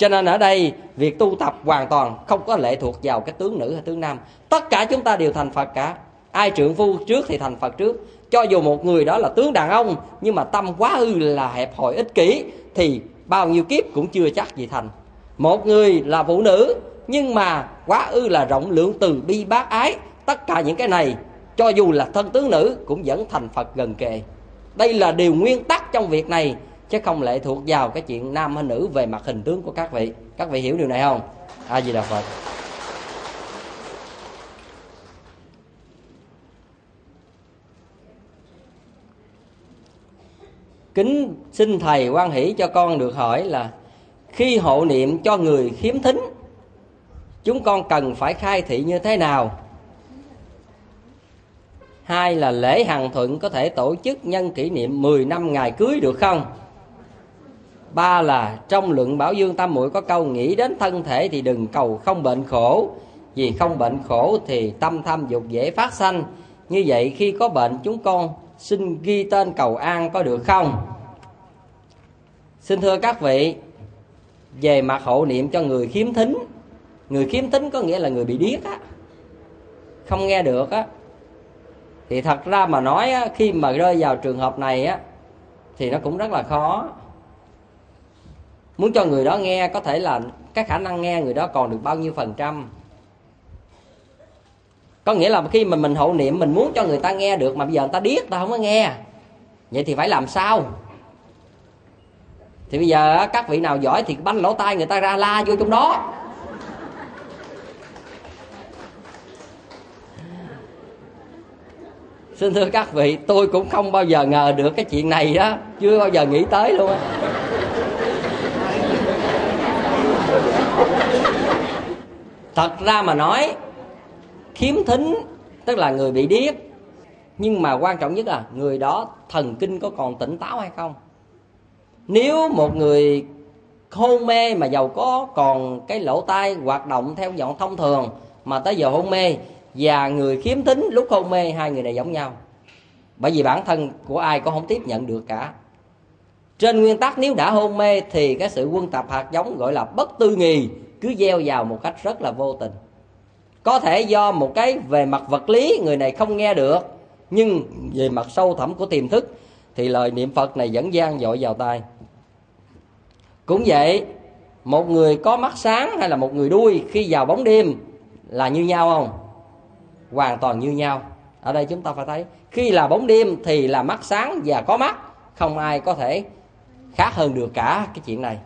cho nên ở đây, việc tu tập hoàn toàn không có lệ thuộc vào cái tướng nữ hay tướng nam. Tất cả chúng ta đều thành phật cả. Ai trượng phu trước thì thành phật trước. Cho dù một người đó là tướng đàn ông, nhưng mà tâm quá ư là hẹp hòi ích kỷ, thì bao nhiêu kiếp cũng chưa chắc gì thành. Một người là phụ nữ, nhưng mà quá ư là rộng lượng từ bi bác ái. Tất cả những cái này, cho dù là thân tướng nữ, cũng vẫn thành phật gần kề. Đây là điều nguyên tắc trong việc này chứ không lệ thuộc vào cái chuyện nam hay nữ về mặt hình tướng của các vị. Các vị hiểu điều này không? A di đà phật. Kính xin thầy quan hỷ cho con được hỏi là khi hộ niệm cho người khiếm thính, chúng con cần phải khai thị như thế nào? Hai là lễ hằng thuận có thể tổ chức nhân kỷ niệm 10 năm ngày cưới được không? Ba là trong luận bảo dương tam muội có câu nghĩ đến thân thể thì đừng cầu không bệnh khổ. Vì không bệnh khổ thì tâm tham dục dễ phát sanh. Như vậy khi có bệnh chúng con xin ghi tên cầu an có được không? Xin thưa các vị về mặt hộ niệm cho người khiếm thính. Người khiếm thính có nghĩa là người bị điếc á. Không nghe được á. Thì thật ra mà nói á, khi mà rơi vào trường hợp này á thì nó cũng rất là khó muốn cho người đó nghe, có thể là cái khả năng nghe người đó còn được bao nhiêu phần trăm. Có nghĩa là khi mà mình hộ niệm, mình muốn cho người ta nghe được, mà bây giờ người ta điếc ta không có nghe. Vậy thì phải làm sao? Thì bây giờ các vị nào giỏi thì banh lỗ tai người ta ra, la vô trong đó. Xin thưa các vị, tôi cũng không bao giờ ngờ được cái chuyện này đó. Chưa bao giờ nghĩ tới luôn á. Thật ra mà nói, khiếm thính, tức là người bị điếc. Nhưng mà quan trọng nhất là người đó thần kinh có còn tỉnh táo hay không? Nếu một người hôn mê mà giàu có, còn cái lỗ tai hoạt động theo giọng thông thường mà tới giờ hôn mê và người khiếm thính lúc hôn mê, hai người này giống nhau. Bởi vì bản thân của ai cũng không tiếp nhận được cả. Trên nguyên tắc nếu đã hôn mê thì cái sự quân tập hạt giống gọi là bất tư nghì cứ gieo vào một cách rất là vô tình. Có thể do một cái về mặt vật lý người này không nghe được, nhưng về mặt sâu thẳm của tiềm thức thì lời niệm phật này vẫn gian dội vào tai. Cũng vậy, một người có mắt sáng hay là một người đuôi khi vào bóng đêm là như nhau không? Hoàn toàn như nhau. Ở đây chúng ta phải thấy, khi là bóng đêm thì là mắt sáng và có mắt, không ai có thể khác hơn được cả cái chuyện này.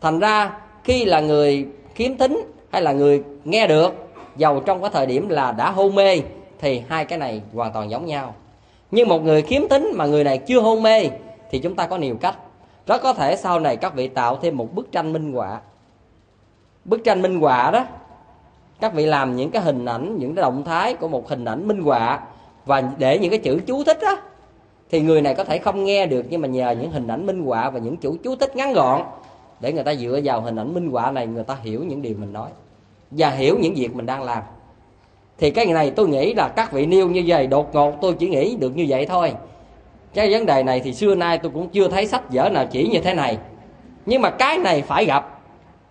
Thành ra, khi là người khiếm thính hay là người nghe được giàu trong cái thời điểm là đã hôn mê, thì hai cái này hoàn toàn giống nhau. Nhưng một người khiếm thính mà người này chưa hôn mê, thì chúng ta có nhiều cách. Rất có thể sau này các vị tạo thêm một bức tranh minh họa. Bức tranh minh họa đó, các vị làm những cái hình ảnh, những cái động thái của một hình ảnh minh họa và để những cái chữ chú thích á, thì người này có thể không nghe được nhưng mà nhờ những hình ảnh minh họa và những chữ chú thích ngắn gọn để người ta dựa vào hình ảnh minh họa này, người ta hiểu những điều mình nói. Và hiểu những việc mình đang làm. Thì cái này tôi nghĩ là các vị nêu như vậy, đột ngột tôi chỉ nghĩ được như vậy thôi. Cái vấn đề này thì xưa nay tôi cũng chưa thấy sách vở nào chỉ như thế này. Nhưng mà cái này phải gặp.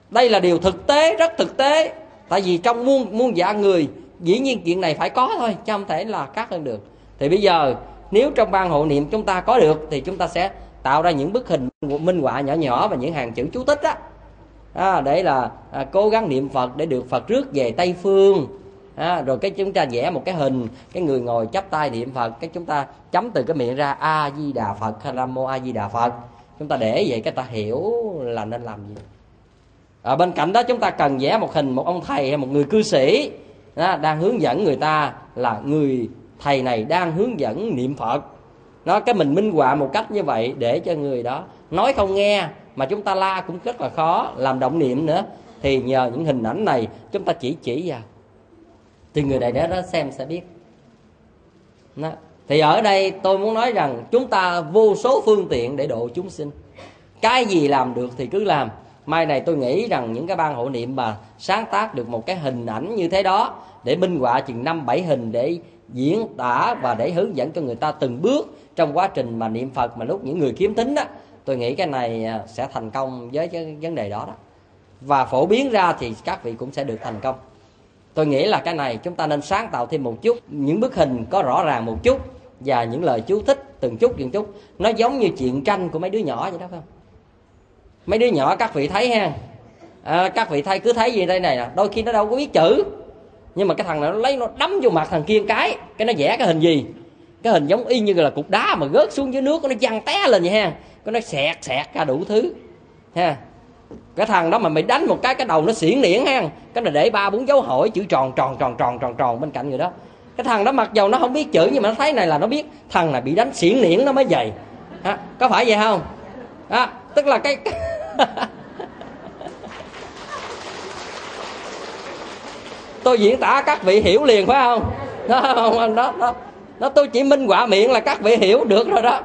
Đây là điều thực tế, rất thực tế. Tại vì trong muôn muôn dạ người, dĩ nhiên chuyện này phải có thôi, chứ không thể là khác hơn được. Thì bây giờ, nếu trong ban hộ niệm chúng ta có được, thì chúng ta sẽ tạo ra những bức hình minh họa nhỏ nhỏ và những hàng chữ chú thích đó à, để là à, cố gắng niệm phật để được phật rước về tây phương. À, rồi cái chúng ta vẽ một cái hình cái người ngồi chắp tay niệm phật cái chúng ta chấm từ cái miệng ra a di đà phật hay nam mô a di đà phật. Chúng ta để vậy cái ta hiểu là nên làm gì. Ở bên cạnh đó chúng ta cần vẽ một hình một ông thầy hay một người cư sĩ đó, đang hướng dẫn người ta là người thầy này đang hướng dẫn niệm phật nó cái mình minh họa một cách như vậy để cho người đó nói không nghe mà chúng ta la cũng rất là khó, làm động niệm nữa. Thì nhờ những hình ảnh này, chúng ta chỉ chỉ vào. Thì người này đó xem sẽ biết. Đó. thì ở đây tôi muốn nói rằng chúng ta vô số phương tiện để độ chúng sinh. Cái gì làm được thì cứ làm. Mai này tôi nghĩ rằng những cái ban hộ niệm mà sáng tác được một cái hình ảnh như thế đó để minh họa chừng năm bảy hình để diễn tả và để hướng dẫn cho người ta từng bước trong quá trình mà niệm phật mà lúc những người kiếm tính đó tôi nghĩ cái này à, sẽ thành công với cái vấn đề đó đó. Và phổ biến ra thì các vị cũng sẽ được thành công. Tôi nghĩ là cái này chúng ta nên sáng tạo thêm một chút những bức hình có rõ ràng một chút và những lời chú thích từng chút từng chút. Nó giống như chuyện tranh của mấy đứa nhỏ vậy đó không? Mấy đứa nhỏ các vị thấy ha? À, các vị thấy cứ thấy gì đây này nè đôi khi nó đâu có biết chữ. Nhưng mà cái thằng này nó lấy nó đấm vô mặt thằng kia cái cái nó vẽ cái hình gì? Cái hình giống y như là cục đá mà rớt xuống dưới nước nó văng té lên vậy ha. Có nó sẹt sẹt ra đủ thứ ha. Cái thằng đó mà mày đánh một cái cái đầu nó xiển liễn ha. Cái này để ba bốn dấu hỏi chữ tròn tròn tròn tròn tròn tròn bên cạnh người đó. Cái thằng đó mặc dầu nó không biết chữ nhưng mà nó thấy này là nó biết thằng này bị đánh xiển liễn nó mới vậy, ha có phải vậy không? À, tức là cái tôi diễn tả các vị hiểu liền phải không? Đó đó, đó, nó tôi chỉ minh họa miệng là các vị hiểu được rồi đó.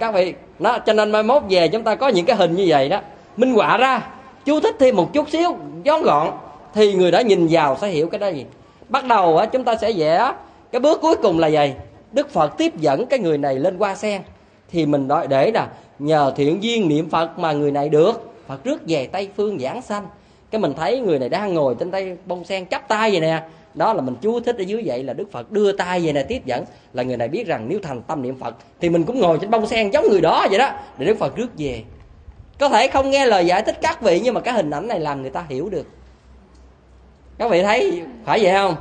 Các vị, nó, cho nên mai mốt về chúng ta có những cái hình như vậy đó. Minh họa ra, chú thích thêm một chút xíu gión gọn thì người đã nhìn vào sẽ hiểu cái đó gì. Bắt đầu á, chúng ta sẽ vẽ, cái bước cuối cùng là vậy. Đức phật tiếp dẫn cái người này lên hoa sen. Thì mình đợi để là nhờ thiện duyên niệm phật mà người này được. Phật rước về tây phương giảng sanh. Cái mình thấy người này đang ngồi trên tay bông sen chắp tay vậy nè đó là mình chú thích ở dưới vậy là đức phật đưa tay về này tiếp dẫn. Là người này biết rằng nếu thành tâm niệm phật thì mình cũng ngồi trên bông sen giống người đó vậy đó. Để đức phật rước về. Có thể không nghe lời giải thích các vị nhưng mà cái hình ảnh này làm người ta hiểu được. Các vị thấy phải vậy không?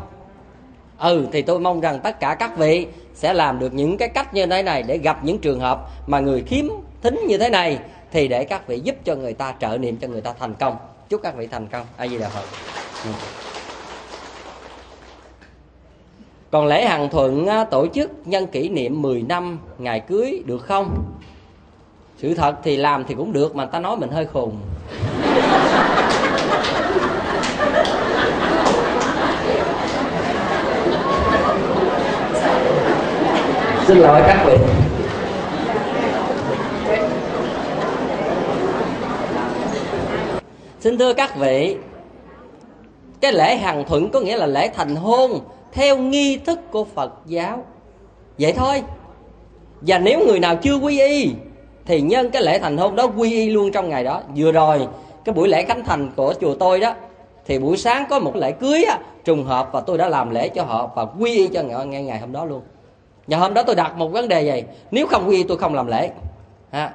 Ừ thì tôi mong rằng tất cả các vị sẽ làm được những cái cách như thế này để gặp những trường hợp mà người khiếm thính như thế này thì để các vị giúp cho người ta trợ niệm cho người ta thành công. Chúc các vị thành công. A di đà phật ừ còn lễ hằng thuận tổ chức nhân kỷ niệm 10 năm ngày cưới được không? Sự thật thì làm thì cũng được mà ta nói mình hơi khùng. Xin lỗi các vị. Xin thưa các vị cái lễ hằng thuận có nghĩa là lễ thành hôn theo nghi thức của phật giáo. Vậy thôi. Và nếu người nào chưa quy y thì nhân cái lễ thành hôn đó quy y luôn trong ngày đó. Vừa rồi cái buổi lễ khánh thành của chùa tôi đó thì buổi sáng có một lễ cưới á, trùng hợp và tôi đã làm lễ cho họ và quy y cho họ ngay ngày hôm đó luôn. Và hôm đó tôi đặt một vấn đề vậy nếu không quy y tôi không làm lễ. Ha.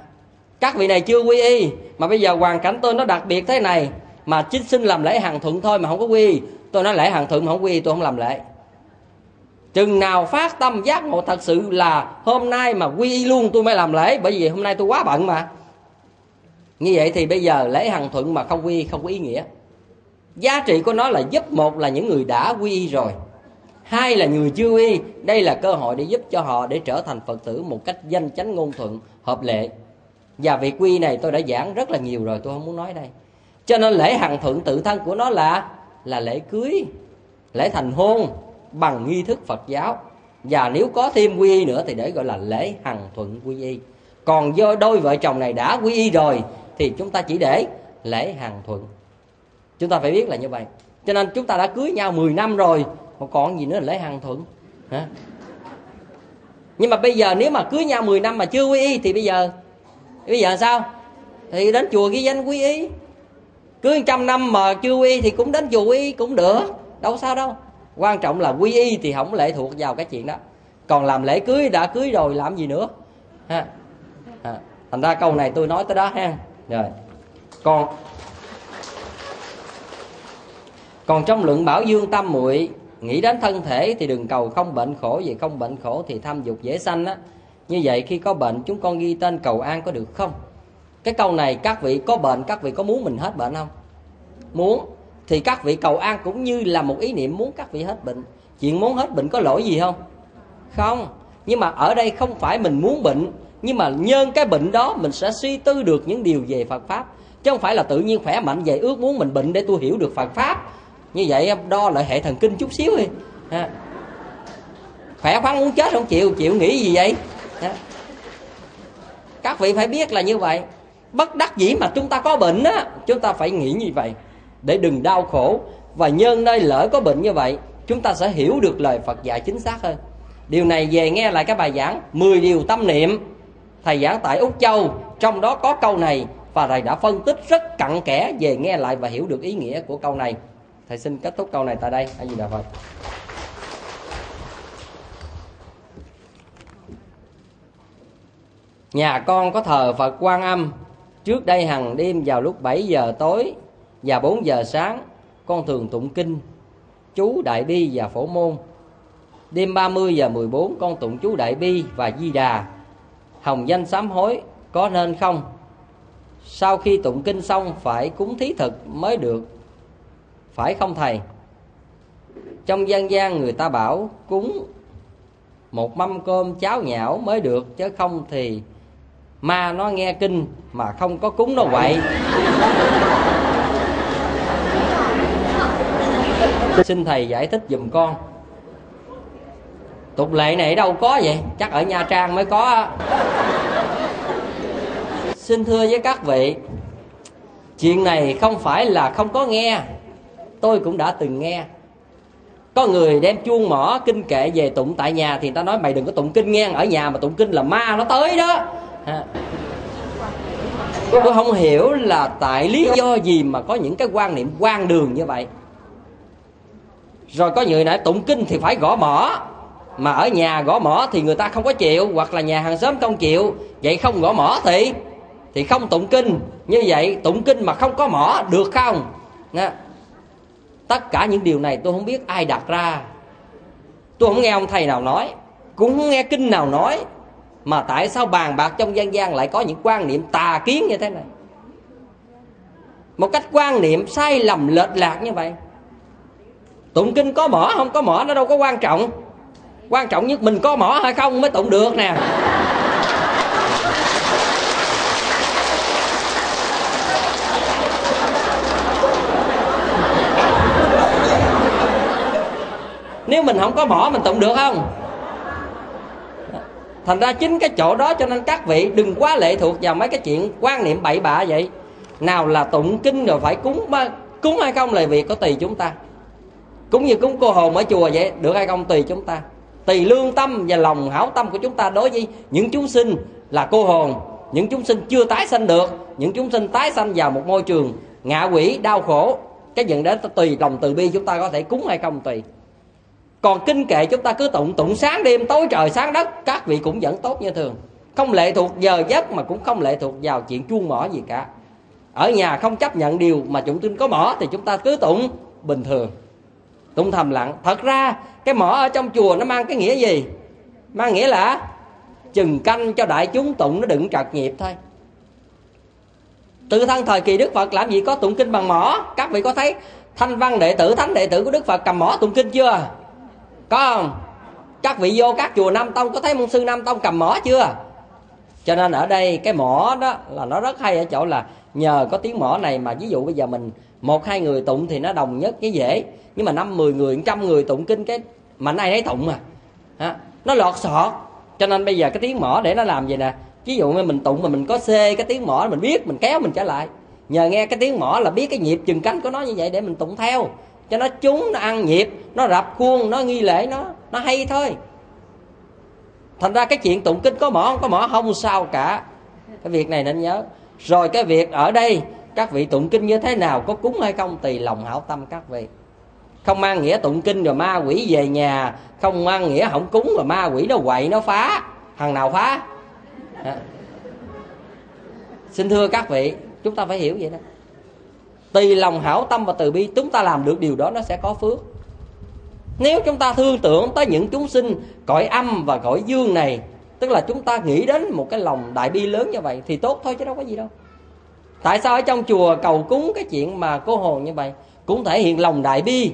các vị này chưa quy y mà bây giờ hoàn cảnh tôi nó đặc biệt thế này mà chính xin làm lễ hàng thuận thôi mà không có quy. Y tôi nói lễ hàng thuận mà không quy y tôi không làm lễ chừng nào phát tâm giác ngộ thật sự là hôm nay mà quy y luôn tôi mới làm lễ, bởi vì hôm nay tôi quá bận mà. Như vậy thì bây giờ lễ hằng thuận mà không quy y, không có ý nghĩa. Giá trị của nó là giúp một là những người đã quy y rồi. Hai là người chưa quy y, đây là cơ hội để giúp cho họ để trở thành phật tử một cách danh chánh ngôn thuận, hợp lệ. Và việc quy này tôi đã giảng rất là nhiều rồi, tôi không muốn nói đây. Cho nên lễ hằng thuận tự thân của nó là là lễ cưới, lễ thành hôn bằng nghi thức Phật giáo. Và nếu có thêm quy y nữa thì để gọi là lễ hằng thuận quy y. Còn do đôi vợ chồng này đã quy y rồi thì chúng ta chỉ để lễ hằng thuận. Chúng ta phải biết là như vậy. Cho nên chúng ta đã cưới nhau 10 năm rồi mà còn gì nữa là lễ hằng thuận. Hả? Nhưng mà bây giờ nếu mà cưới nhau 10 năm mà chưa quy y thì bây giờ bây giờ sao? Thì đến chùa ghi danh quy y. Cưới trăm năm mà chưa quy y thì cũng đến chùa quy y cũng được. Đâu sao đâu quan trọng là quy y thì không lệ thuộc vào cái chuyện đó. Còn làm lễ cưới đã cưới rồi làm gì nữa? Ha. À, thành ra câu này tôi nói tới đó ha. Rồi. Còn còn trong luận bảo dương tâm muội nghĩ đến thân thể thì đừng cầu không bệnh khổ vì không bệnh khổ thì tham dục dễ sanh á. Như vậy khi có bệnh chúng con ghi tên cầu an có được không? Cái câu này các vị có bệnh các vị có muốn mình hết bệnh không? Muốn thì các vị cầu an cũng như là một ý niệm muốn các vị hết bệnh. Chuyện muốn hết bệnh có lỗi gì không? Không. Nhưng mà ở đây không phải mình muốn bệnh, nhưng mà nhân cái bệnh đó mình sẽ suy tư được những điều về Phật pháp. Chứ không phải là tự nhiên khỏe mạnh vậy ước muốn mình bệnh để tôi hiểu được Phật pháp. Như vậy đo lại hệ thần kinh chút xíu đi. Ha. khỏe khoắn muốn chết không chịu chịu nghĩ gì vậy? Ha. các vị phải biết là như vậy. Bất đắc dĩ mà chúng ta có bệnh á, chúng ta phải nghĩ như vậy để đừng đau khổ. Và nhân nơi lỡ có bệnh như vậy, chúng ta sẽ hiểu được lời Phật dạy chính xác hơn. Điều này về nghe lại cái bài giảng 10 điều tâm niệm, thầy giảng tại Úc Châu. Trong đó có câu này, và thầy đã phân tích rất cặn kẽ về nghe lại và hiểu được ý nghĩa của câu này. Thầy xin kết thúc câu này tại đây. A gì đà phật. Nhà con có thờ phật quan âm. Trước đây hàng đêm vào lúc 7 giờ tối và 4 giờ sáng, con thường tụng kinh, chú đại bi và phổ môn. Đêm 30 giờ 14 con tụng chú đại bi và di đà. Hồng danh sám hối, có nên không? Sau khi tụng kinh xong, phải cúng thí thực mới được. Phải không thầy? Trong dân gian người ta bảo cúng một mâm cơm cháo nhão mới được, chứ không thì ma nó nghe kinh mà không có cúng đâu vậy. Xin thầy giải thích dùm con. Tục lệ này đâu có vậy? Chắc ở nha trang mới có. Xin thưa với các vị, chuyện này không phải là không có nghe. Tôi cũng đã từng nghe. Có người đem chuông mỏ kinh kệ về tụng tại nhà thì người ta nói, mày đừng có tụng kinh nghe, ở nhà mà tụng kinh là ma nó tới đó. Tôi không hiểu là tại lý do gì mà có những cái quan niệm quan đường như vậy rồi có người nói tụng kinh thì phải gõ mỏ mà ở nhà gõ mỏ thì người ta không có chịu, hoặc là nhà hàng xóm không chịu. Vậy không gõ mỏ thì thì không tụng kinh. Như vậy, tụng kinh mà không có mỏ được không? Nha. tất cả những điều này tôi không biết ai đặt ra. Tôi không nghe ông thầy nào nói, cũng không nghe kinh nào nói. Mà tại sao bàn bạc trong dân gian lại có những quan niệm tà kiến như thế này? Một cách quan niệm sai lầm lệch lạc như vậy tụng kinh có mỏ không? Có mỏ nó đâu có quan trọng. Quan trọng nhất mình có mỏ hay không mới tụng được nè. Nếu mình không có mỏ, mình tụng được không? Thành ra chính cái chỗ đó cho nên các vị đừng quá lệ thuộc vào mấy cái chuyện quan niệm bậy bạ vậy. Nào là tụng kinh rồi phải cúng cúng hay không là việc có tùy chúng ta cũng như cúng cô hồn ở chùa vậy, được hay không tùy chúng ta. Tùy lương tâm và lòng hảo tâm của chúng ta đối với những chúng sinh là cô hồn, những chúng sinh chưa tái sanh được, những chúng sinh tái sanh vào một môi trường ngạ quỷ, đau khổ, cái dẫn đến tùy lòng từ bi chúng ta có thể cúng hay không tùy. Còn kinh kệ chúng ta cứ tụng tụng sáng đêm, tối trời, sáng đất, các vị cũng vẫn tốt như thường. Không lệ thuộc giờ giấc mà cũng không lệ thuộc vào chuyện chuông mỏ gì cả. Ở nhà không chấp nhận điều mà chúng tin có mỏ thì chúng ta cứ tụng bình thường cũng thầm lặng. Thật ra, cái mỏ ở trong chùa nó mang cái nghĩa gì? Mang nghĩa là chừng canh cho đại chúng tụng nó đừng trật nhịp thôi. Tự thân thời kỳ đức phật, làm gì có tụng kinh bằng mỏ? Các vị có thấy thanh văn đệ tử, thánh đệ tử của đức phật cầm mỏ tụng kinh chưa? Có không? Các vị vô các chùa nam tông có thấy môn sư nam tông cầm mỏ chưa? Cho nên ở đây cái mỏ đó là nó rất hay ở chỗ là nhờ có tiếng mỏ này mà ví dụ bây giờ mình một hai người tụng thì nó đồng nhất cái dễ nhưng mà năm mười người trăm người tụng kinh cái mà nay thấy tụng à. Ha, nó lọt sọt cho nên bây giờ cái tiếng mỏ để nó làm gì nè. Ví dụ như mình tụng mà mình có c cái tiếng mỏ mình biết mình kéo mình trở lại. Nhờ nghe cái tiếng mỏ là biết cái nhịp chừng cánh của nó như vậy để mình tụng theo. Cho nó trúng nó ăn nhịp nó rập khuôn nó nghi lễ nó nó hay thôi. Thành ra cái chuyện tụng kinh có mỏ không có mỏ không sao cả. Cái việc này nên nhớ. Rồi cái việc ở đây các vị tụng kinh như thế nào, có cúng hay không, tùy lòng hảo tâm các vị. Không mang nghĩa tụng kinh rồi ma quỷ về nhà, không mang nghĩa không cúng rồi ma quỷ nó quậy nó phá. Thằng nào phá? À. xin thưa các vị, chúng ta phải hiểu vậy đó. Tùy lòng hảo tâm và từ bi, chúng ta làm được điều đó, nó sẽ có phước. Nếu chúng ta thương tưởng tới những chúng sinh cõi âm và cõi dương này, tức là chúng ta nghĩ đến một cái lòng đại bi lớn như vậy, thì tốt thôi chứ đâu có gì đâu tại sao ở trong chùa cầu cúng cái chuyện mà cô hồn như vậy? Cũng thể hiện lòng đại bi.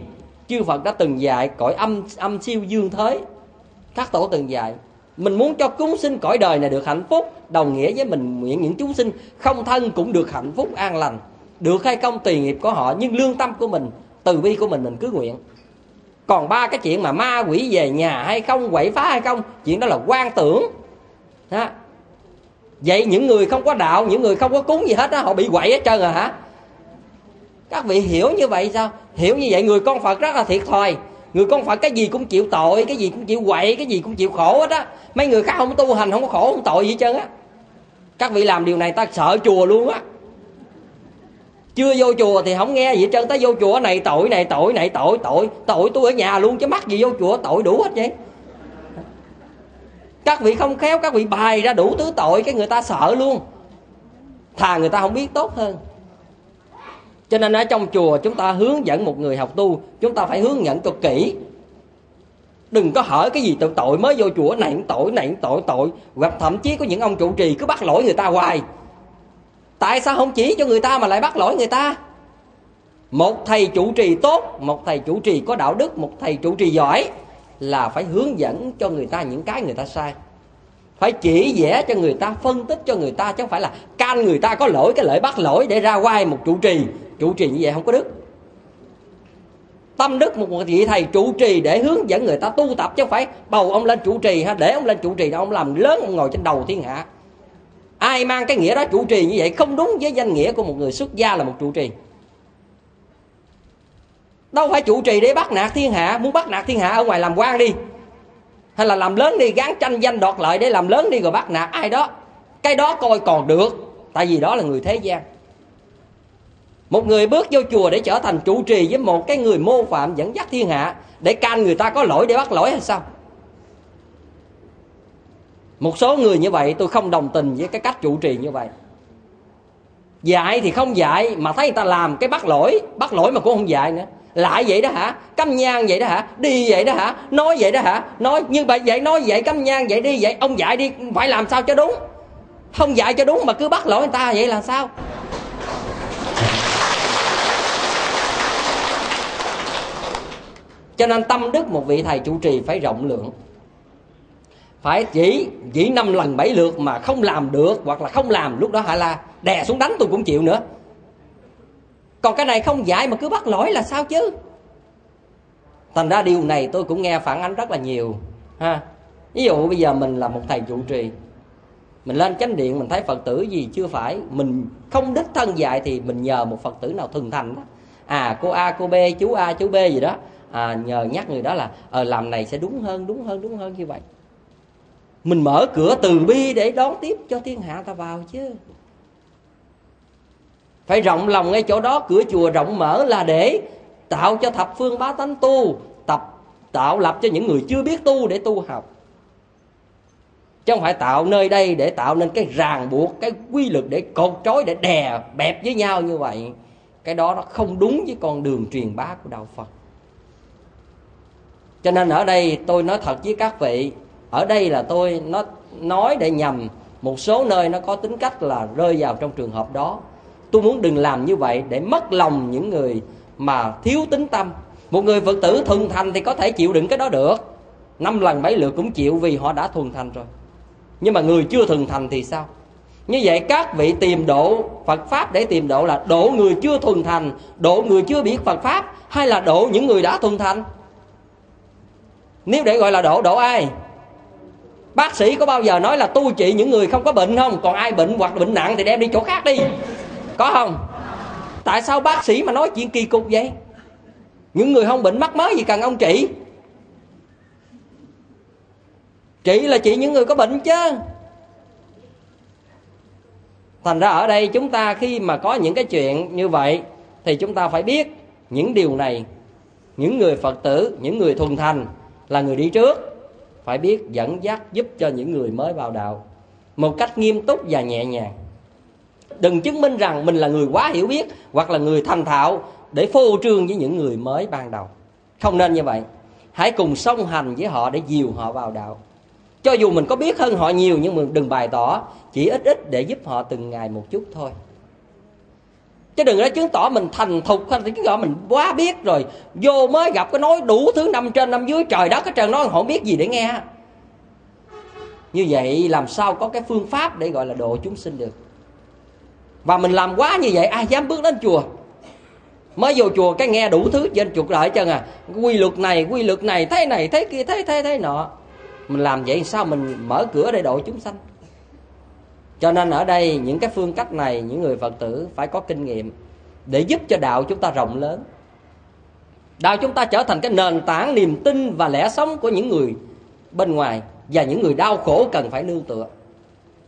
Chư phật đã từng dạy cõi âm âm siêu dương thế. Các tổ từng dạy, mình muốn cho chúng sinh cõi đời này được hạnh phúc, đồng nghĩa với mình nguyện những chúng sinh không thân cũng được hạnh phúc an lành. Được hay không tùy nghiệp của họ, nhưng lương tâm của mình, từ bi của mình mình cứ nguyện. Còn ba cái chuyện mà ma quỷ về nhà hay không, quậy phá hay không, chuyện đó là quan tưởng. Đó vậy những người không có đạo, những người không có cúng gì hết á, họ bị quậy hết trơn à hả? Các vị hiểu như vậy sao? Hiểu như vậy người con phật rất là thiệt thòi. Người con phật cái gì cũng chịu tội, cái gì cũng chịu quậy, cái gì cũng chịu khổ hết á. Mấy người khác không tu hành, không có khổ, không tội gì hết trơn á. Các vị làm điều này ta sợ chùa luôn á. Chưa vô chùa thì không nghe gì trơn. Tới vô chùa này tội này tội này, tội tội tội tôi ở nhà luôn, chứ mắc gì vô chùa, tội đủ hết vậy các vị không khéo, các vị bày ra đủ thứ tội cái người ta sợ luôn. Thà người ta không biết tốt hơn. Cho nên ở trong chùa chúng ta hướng dẫn một người học tu, chúng ta phải hướng dẫn cho kỹ. Đừng có hỏi cái gì tội tội, mới vô chùa này tội này tội tội. Hoặc thậm chí có những ông trụ trì cứ bắt lỗi người ta hoài. Tại sao không chỉ cho người ta mà lại bắt lỗi người ta? Một thầy chủ trì tốt, một thầy chủ trì có đạo đức, một thầy chủ trì giỏi là phải hướng dẫn cho người ta những cái người ta sai. Phải chỉ vẽ cho người ta, phân tích cho người ta, chứ không phải là can người ta có lỗi, cái lợi bắt lỗi để ra quay một trụ trì. Trụ trì như vậy không có đức. Tâm đức một vị thầy trụ trì để hướng dẫn người ta tu tập, chứ không phải bầu ông lên trụ trì ha để ông lên trụ trì đó ông làm lớn, ông ngồi trên đầu thiên hạ. Ai mang cái nghĩa đó trụ trì như vậy không đúng với danh nghĩa của một người xuất gia là một trụ trì đâu phải chủ trì để bắt nạt thiên hạ. Muốn bắt nạt thiên hạ ở ngoài làm quan đi. Hay là làm lớn đi, gán tranh danh đoạt lợi để làm lớn đi rồi bắt nạt ai đó. Cái đó coi còn được. Tại vì đó là người thế gian. Một người bước vô chùa để trở thành trụ trì với một cái người mô phạm dẫn dắt thiên hạ, để can người ta có lỗi để bắt lỗi hay sao? Một số người như vậy, tôi không đồng tình với cái cách trụ trì như vậy. Dạy thì không dạy, mà thấy người ta làm cái bắt lỗi bắt lỗi mà cũng không dạy nữa lại vậy đó hả? Câm nhang vậy đó hả? Đi vậy đó hả? Nói vậy đó hả? Nói, như vậy vậy, nói vậy, câm nhang vậy, đi vậy. Ông dạy đi, phải làm sao cho đúng? Không dạy cho đúng mà cứ bắt lỗi người ta vậy là sao? Cho nên tâm đức một vị thầy chủ trì phải rộng lượng. Phải chỉ chỉ năm lần bảy lượt mà không làm được hoặc là không làm. Lúc đó hả la đè xuống đánh tôi cũng chịu nữa còn cái này không dạy mà cứ bắt lỗi là sao chứ? Thành ra điều này tôi cũng nghe phản ánh rất là nhiều ha. Ví dụ bây giờ mình là một thầy trụ trì mình lên chánh điện mình thấy phật tử gì chưa phải mình không đích thân dạy thì mình nhờ một phật tử nào thường thành đó. À cô a cô b chú a chú b gì đó. À, nhờ nhắc người đó là ờ làm này sẽ đúng hơn đúng hơn đúng hơn như vậy. Mình mở cửa từ bi để đón tiếp cho thiên hạ ta vào chứ phải rộng lòng ngay chỗ đó, cửa chùa rộng mở là để tạo cho thập phương bá tánh tu, tập, tạo lập cho những người chưa biết tu để tu học. Chứ không phải tạo nơi đây để tạo nên cái ràng buộc, cái quy luật để cột trói, để đè bẹp với nhau như vậy. Cái đó nó không đúng với con đường truyền bá của đạo phật. Cho nên ở đây tôi nói thật với các vị, ở đây là tôi nó nói để nhầm một số nơi nó có tính cách là rơi vào trong trường hợp đó tôi muốn đừng làm như vậy để mất lòng những người mà thiếu tính tâm. Một người phật tử thuần thành thì có thể chịu đựng cái đó được. Năm lần bảy lượt cũng chịu vì họ đã thuần thành rồi. Nhưng mà người chưa thuần thành thì sao? Như vậy các vị tìm độ Phật Pháp để tìm độ là độ người chưa thuần thành Độ người chưa biết Phật Pháp Hay là độ những người đã thuần thành? Nếu để gọi là độ, độ ai? Bác sĩ có bao giờ nói là tu trị những người không có bệnh không? Còn ai bệnh hoặc bệnh nặng thì đem đi chỗ khác đi có không? Tại sao bác sĩ mà nói chuyện kỳ cục vậy? Những người không bệnh mắc mới gì cần ông trị? Trị là trị những người có bệnh chứ. Thành ra ở đây chúng ta khi mà có những cái chuyện như vậy thì chúng ta phải biết những điều này. Những người phật tử, những người thuần thành là người đi trước. Phải biết dẫn dắt giúp cho những người mới vào đạo. Một cách nghiêm túc và nhẹ nhàng đừng chứng minh rằng mình là người quá hiểu biết hoặc là người thành thạo để phô trương với những người mới ban đầu. Không nên như vậy. Hãy cùng song hành với họ để dìu họ vào đạo. Cho dù mình có biết hơn họ nhiều nhưng mà đừng bày tỏ, chỉ ít ít để giúp họ từng ngày một chút thôi. Chứ đừng nói chứng tỏ mình thành thục hay chứng tỏ mình quá biết rồi, vô mới gặp cái nói đủ thứ năm trên năm dưới, trời đất, cái trời nói họ biết gì để nghe. Như vậy làm sao có cái phương pháp để gọi là độ chúng sinh được? Và mình làm quá như vậy, ai dám bước đến chùa? Mới vô chùa cái nghe đủ thứ trên chuột lại chân à. Quy luật này, quy luật này, thế này, thế kia, thế thế thế nọ. Mình làm vậy sao mình mở cửa để độ chúng sanh? Cho nên ở đây những cái phương cách này, những người phật tử phải có kinh nghiệm để giúp cho đạo chúng ta rộng lớn. Đạo chúng ta trở thành cái nền tảng niềm tin và lẽ sống của những người bên ngoài và những người đau khổ cần phải nương tựa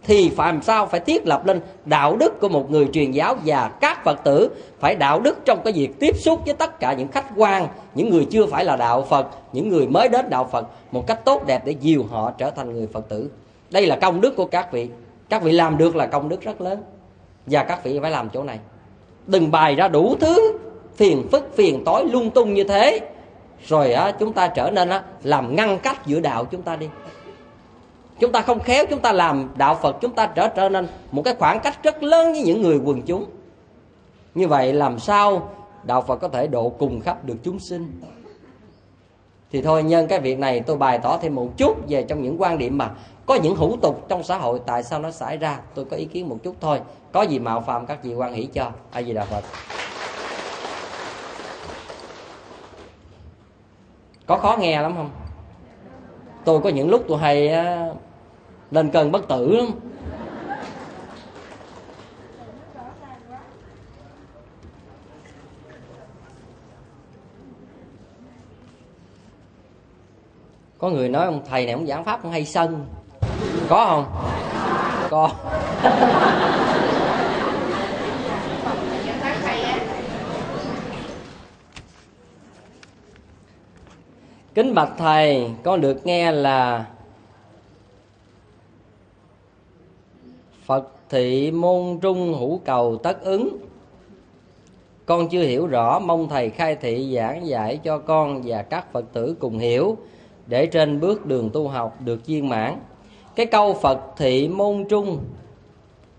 thì phải làm sao phải thiết lập lên đạo đức của một người truyền giáo và các phật tử? Phải đạo đức trong cái việc tiếp xúc với tất cả những khách quan những người chưa phải là đạo phật những người mới đến đạo phật một cách tốt đẹp để dìu họ trở thành người phật tử. Đây là công đức của các vị. Các vị làm được là công đức rất lớn. Và các vị phải làm chỗ này. Đừng bày ra đủ thứ phiền phức phiền tối lung tung như thế. Rồi á, chúng ta trở nên á, làm ngăn cách giữa đạo chúng ta đi chúng ta không khéo chúng ta làm đạo phật, chúng ta trở trở nên một cái khoảng cách rất lớn với những người quần chúng. Như vậy làm sao đạo phật có thể độ cùng khắp được chúng sinh? Thì thôi, nhân cái việc này tôi bày tỏ thêm một chút về trong những quan điểm mà có những hủ tục trong xã hội tại sao nó xảy ra. Tôi có ý kiến một chút thôi. Có gì mạo phạm các vị quan hỷ cho ai gì đà phật. Có khó nghe lắm không? Tôi có những lúc tôi hay lên cơn bất tử lắm. Có người nói ông thầy này ông giảng pháp ông hay sân. Có không? Có. Kính bạch thầy, con được nghe là phật thị môn trung hữu cầu tất ứng. Con chưa hiểu rõ, mong thầy khai thị, giảng giải cho con và các phật tử cùng hiểu, để trên bước đường tu học được viên mãn. Cái câu phật thị môn trung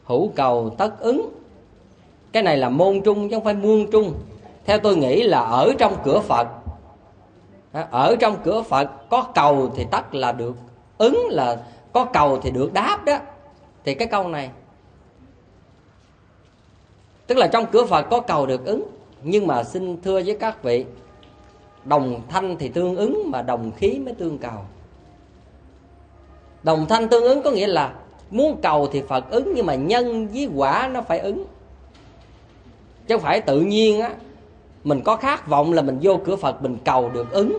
hữu cầu tất ứng, cái này là môn trung chứ không phải muôn trung. Theo tôi nghĩ là ở trong cửa phật ở trong cửa phật, có cầu thì tất là được, ứng là có cầu thì được đáp đó. Thì cái câu này, tức là trong cửa phật có cầu được ứng, nhưng mà xin thưa với các vị, đồng thanh thì tương ứng mà đồng khí mới tương cầu. Đồng thanh tương ứng có nghĩa là muốn cầu thì phật ứng, nhưng mà nhân với quả nó phải ứng. Chứ không phải tự nhiên á mình có khát vọng là mình vô cửa phật, mình cầu được ứng.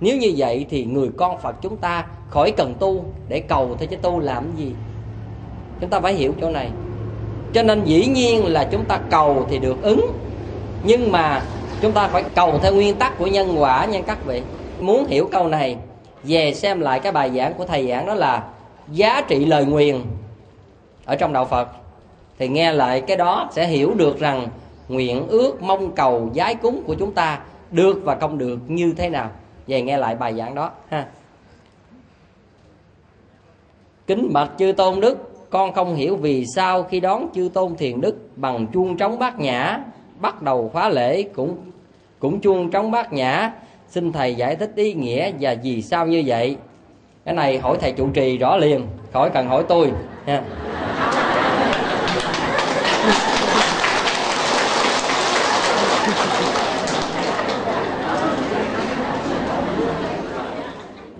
Nếu như vậy thì người con phật chúng ta khỏi cần tu để cầu thôi chứ tu làm gì? Chúng ta phải hiểu chỗ này. Cho nên dĩ nhiên là chúng ta cầu thì được ứng. Nhưng mà chúng ta phải cầu theo nguyên tắc của nhân quả nha các vị. Muốn hiểu câu này, về xem lại cái bài giảng của thầy giảng đó là giá trị lời nguyền ở trong đạo phật. Thì nghe lại cái đó sẽ hiểu được rằng nguyện ước mong cầu giái cúng của chúng ta được và không được như thế nào? Về nghe lại bài giảng đó, ha. Kính bạch chư tôn đức, con không hiểu vì sao khi đón chư tôn thiền đức bằng chuông trống bát nhã, bắt đầu khóa lễ cũng cũng chuông trống bát nhã. Xin thầy giải thích ý nghĩa và vì sao như vậy? Cái này hỏi thầy trụ trì rõ liền, khỏi cần hỏi tôi nha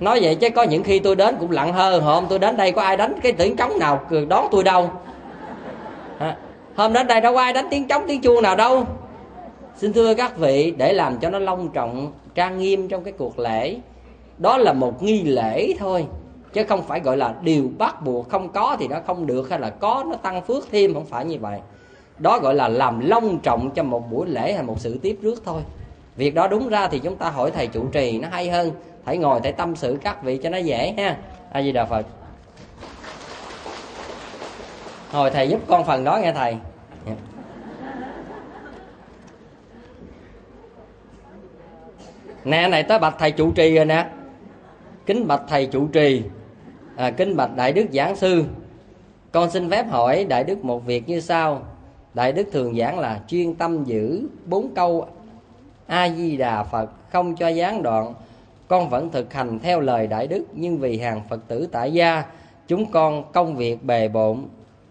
nói vậy chứ có những khi tôi đến cũng lặng hơn hôm tôi đến đây có ai đánh cái tiếng trống nào đón tôi đâu. À, hôm đến đây đâu có ai đánh tiếng trống tiếng chuông nào đâu. Xin thưa các vị để làm cho nó long trọng trang nghiêm trong cái cuộc lễ đó là một nghi lễ thôi chứ không phải gọi là điều bắt buộc. Không có thì nó không được hay là có nó tăng phước thêm không phải như vậy. Đó gọi là làm long trọng cho một buổi lễ hay một sự tiếp rước thôi. Việc đó đúng ra thì chúng ta hỏi thầy chủ trì nó hay hơn hãy ngồi để tâm sự các vị cho nó dễ ha. A di đà phật. Hồi thầy giúp con phần đó nghe thầy. Nè này tới bạch thầy chủ trì rồi nè. Kính bạch thầy chủ trì. À, kính bạch đại đức giảng sư. Con xin phép hỏi đại đức một việc như sau. Đại đức thường giảng là chuyên tâm giữ bốn câu a di đà phật không cho gián đoạn con vẫn thực hành theo lời đại đức, nhưng vì hàng phật tử tại gia, chúng con công việc bề bộn,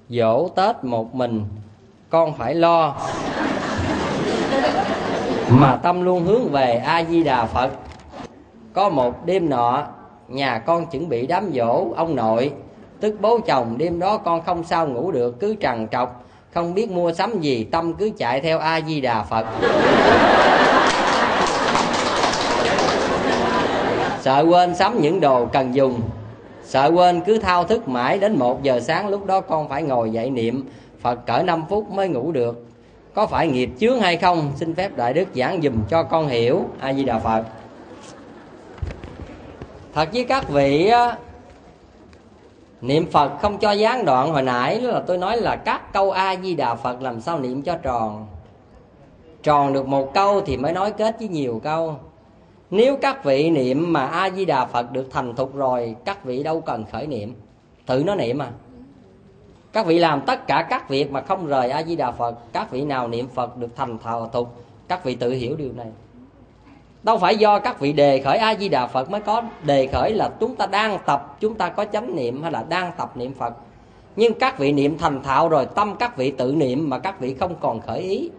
dỗ tết một mình. Con phải lo. Mà tâm luôn hướng về a di đà phật. Có một đêm nọ, nhà con chuẩn bị đám dỗ ông nội. Tức bố chồng, đêm đó con không sao ngủ được, cứ trằn trọc, không biết mua sắm gì, tâm cứ chạy theo a di đà phật. Sợ quên sắm những đồ cần dùng. Sợ quên cứ thao thức mãi đến một giờ sáng, lúc đó con phải ngồi dậy niệm phật cỡ 5 phút mới ngủ được. Có phải nghiệp chướng hay không? Xin phép đại đức giảng dùm cho con hiểu. A di đà phật. Thật với các vị niệm phật không cho gián đoạn. Hồi nãy là tôi nói là các câu a di đà phật làm sao niệm cho tròn? Tròn được một câu thì mới nói kết với nhiều câu nếu các vị niệm mà a di đà phật được thành thục rồi, các vị đâu cần khởi niệm? Tự nó niệm à? Các vị làm tất cả các việc mà không rời a di đà phật, các vị nào niệm phật được thành thạo thục? Các vị tự hiểu điều này. Đâu phải do các vị đề khởi a di đà phật mới có đề khởi là chúng ta đang tập, chúng ta có chánh niệm hay là đang tập niệm phật. Nhưng các vị niệm thành thạo rồi, tâm các vị tự niệm mà các vị không còn khởi ý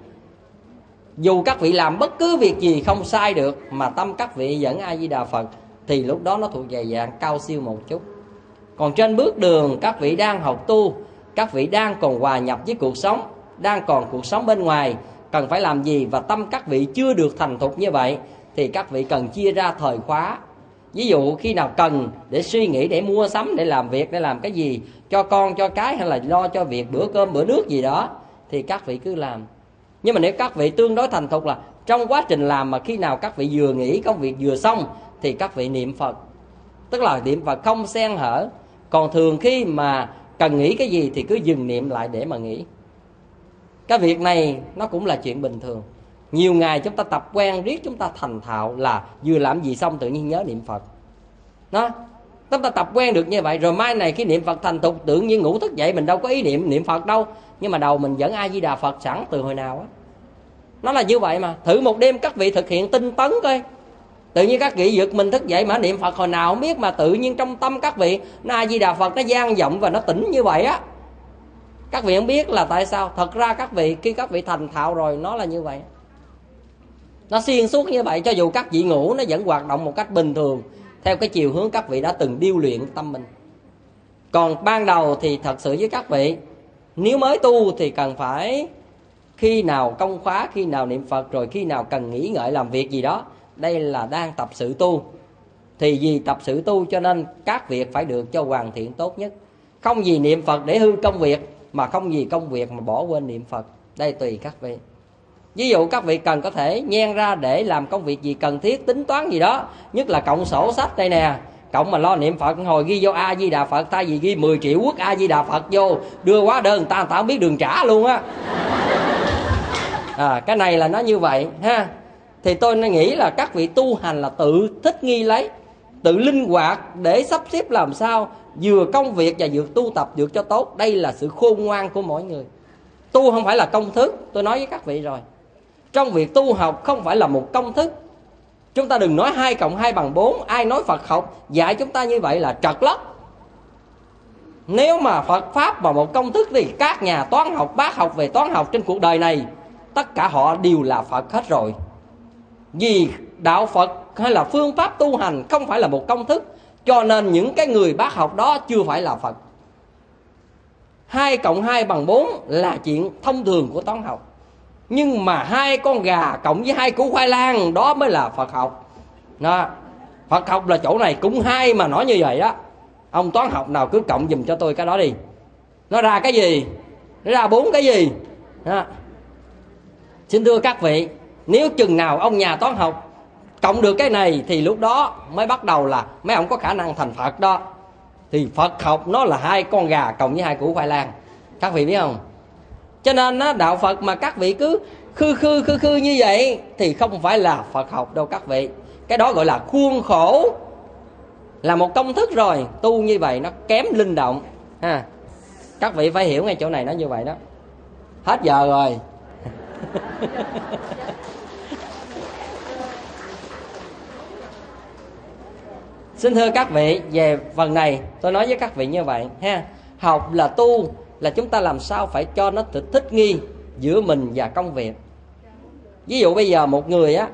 dù các vị làm bất cứ việc gì không sai được, mà tâm các vị dẫn a di đà phật, thì lúc đó nó thuộc về dạng cao siêu một chút. Còn trên bước đường, các vị đang học tu, các vị đang còn hòa nhập với cuộc sống, đang còn cuộc sống bên ngoài, cần phải làm gì và tâm các vị chưa được thành thục như vậy, thì các vị cần chia ra thời khóa. Ví dụ, khi nào cần để suy nghĩ, để mua sắm, để làm việc, để làm cái gì, cho con, cho cái, hay là lo cho việc bữa cơm, bữa nước gì đó, thì các vị cứ làm nhưng mà nếu các vị tương đối thành thục là trong quá trình làm mà khi nào các vị vừa nghỉ công việc vừa xong, thì các vị niệm phật. Tức là niệm phật không xen hở. Còn thường khi mà cần nghĩ cái gì thì cứ dừng niệm lại để mà nghĩ. Cái việc này nó cũng là chuyện bình thường. Nhiều ngày chúng ta tập quen riết, chúng ta thành thạo là vừa làm gì xong tự nhiên nhớ niệm phật. Đó. Chúng ta tập quen được như vậy, rồi mai này khi niệm phật thành thục, tự nhiên ngủ thức dậy mình đâu có ý niệm niệm phật đâu nhưng mà đầu mình vẫn a di đà phật sẵn từ hồi nào á. Nó là như vậy mà. Thử một đêm các vị thực hiện tinh tấn coi. Tự nhiên các vị giật mình thức dậy mà niệm phật hồi nào không biết mà tự nhiên trong tâm các vị, nó a di đà phật, nó gian vọng và nó tỉnh như vậy á. Các vị không biết là tại sao. Thật ra các vị, khi các vị thành thạo rồi, nó là như vậy. Nó xuyên suốt như vậy, cho dù các vị ngủ, nó vẫn hoạt động một cách bình thường, theo cái chiều hướng các vị đã từng điêu luyện tâm mình. Còn ban đầu thì thật sự với các vị nếu mới tu thì cần phải khi nào công khóa, khi nào niệm phật, rồi khi nào cần nghĩ ngợi làm việc gì đó. Đây là đang tập sự tu. Thì vì tập sự tu cho nên các việc phải được cho hoàn thiện tốt nhất. Không vì niệm phật để hư công việc, mà không vì công việc mà bỏ quên niệm phật. Đây tùy các vị. Ví dụ các vị cần có thể nhen ra để làm công việc gì cần thiết, tính toán gì đó. Nhất là cộng sổ sách đây nè cộng mà lo niệm phật hồi ghi vô a di đà phật thay vì ghi 10 triệu quốc a di đà phật vô đưa quá đơn người ta người ta không biết đường trả luôn á. À, cái này là nó như vậy ha. Thì tôi nghĩ là các vị tu hành là tự thích nghi lấy tự linh hoạt để sắp xếp làm sao vừa công việc và vừa tu tập được cho tốt. Đây là sự khôn ngoan của mỗi người. Tu không phải là công thức tôi nói với các vị rồi. Trong việc tu học không phải là một công thức chúng ta đừng nói hai cộng hai bằng bốn. Ai nói phật học dạy chúng ta như vậy là trật lắm. Nếu mà phật pháp và một công thức thì các nhà toán học, bác học về toán học trên cuộc đời này, tất cả họ đều là phật hết rồi. Vì đạo phật hay là phương pháp tu hành không phải là một công thức, cho nên những cái người bác học đó chưa phải là phật. Hai cộng hai bằng bốn là chuyện thông thường của toán học nhưng mà hai con gà cộng với hai củ khoai lang, đó mới là phật học. Đó. phật học là chỗ này cũng hai mà nói như vậy đó. Ông toán học nào cứ cộng dùm cho tôi cái đó đi. Nó ra cái gì? Nó ra bốn cái gì? Đó. xin thưa các vị, nếu chừng nào ông nhà toán học cộng được cái này thì lúc đó mới bắt đầu là mấy ông có khả năng thành phật đó. Thì phật học nó là hai con gà cộng với hai củ khoai lang. Các vị biết không? Cho nên á, đạo phật mà các vị cứ khư khư khư khư như vậy thì không phải là phật học đâu các vị. Cái đó gọi là khuôn khổ. Là một công thức rồi tu như vậy nó kém linh động. Ha. Các vị phải hiểu ngay chỗ này nó như vậy đó. Hết giờ rồi. Xin thưa các vị về phần này tôi nói với các vị như vậy ha. Học là tu là chúng ta làm sao phải cho nó thích, thích nghi giữa mình và công việc. Ví dụ bây giờ một người á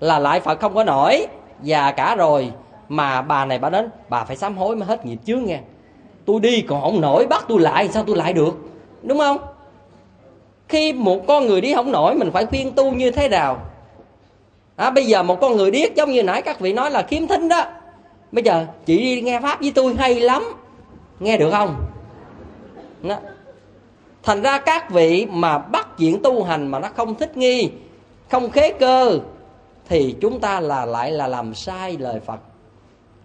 là lại phật không có nổi già cả rồi mà bà này bà đến bà phải sám hối mới hết nghiệp chướng nghe. Tôi đi còn không nổi bắt tôi lại sao tôi lại được? Đúng không? Khi một con người đi không nổi mình phải khuyên tu như thế nào? À, bây giờ một con người điếc giống như nãy các vị nói là kiếm thính đó. Bây giờ chị đi nghe pháp với tôi hay lắm. Nghe được không? Đó. thành ra các vị mà bắt chuyện tu hành mà nó không thích nghi, không khế cơ, thì chúng ta là lại là làm sai lời phật.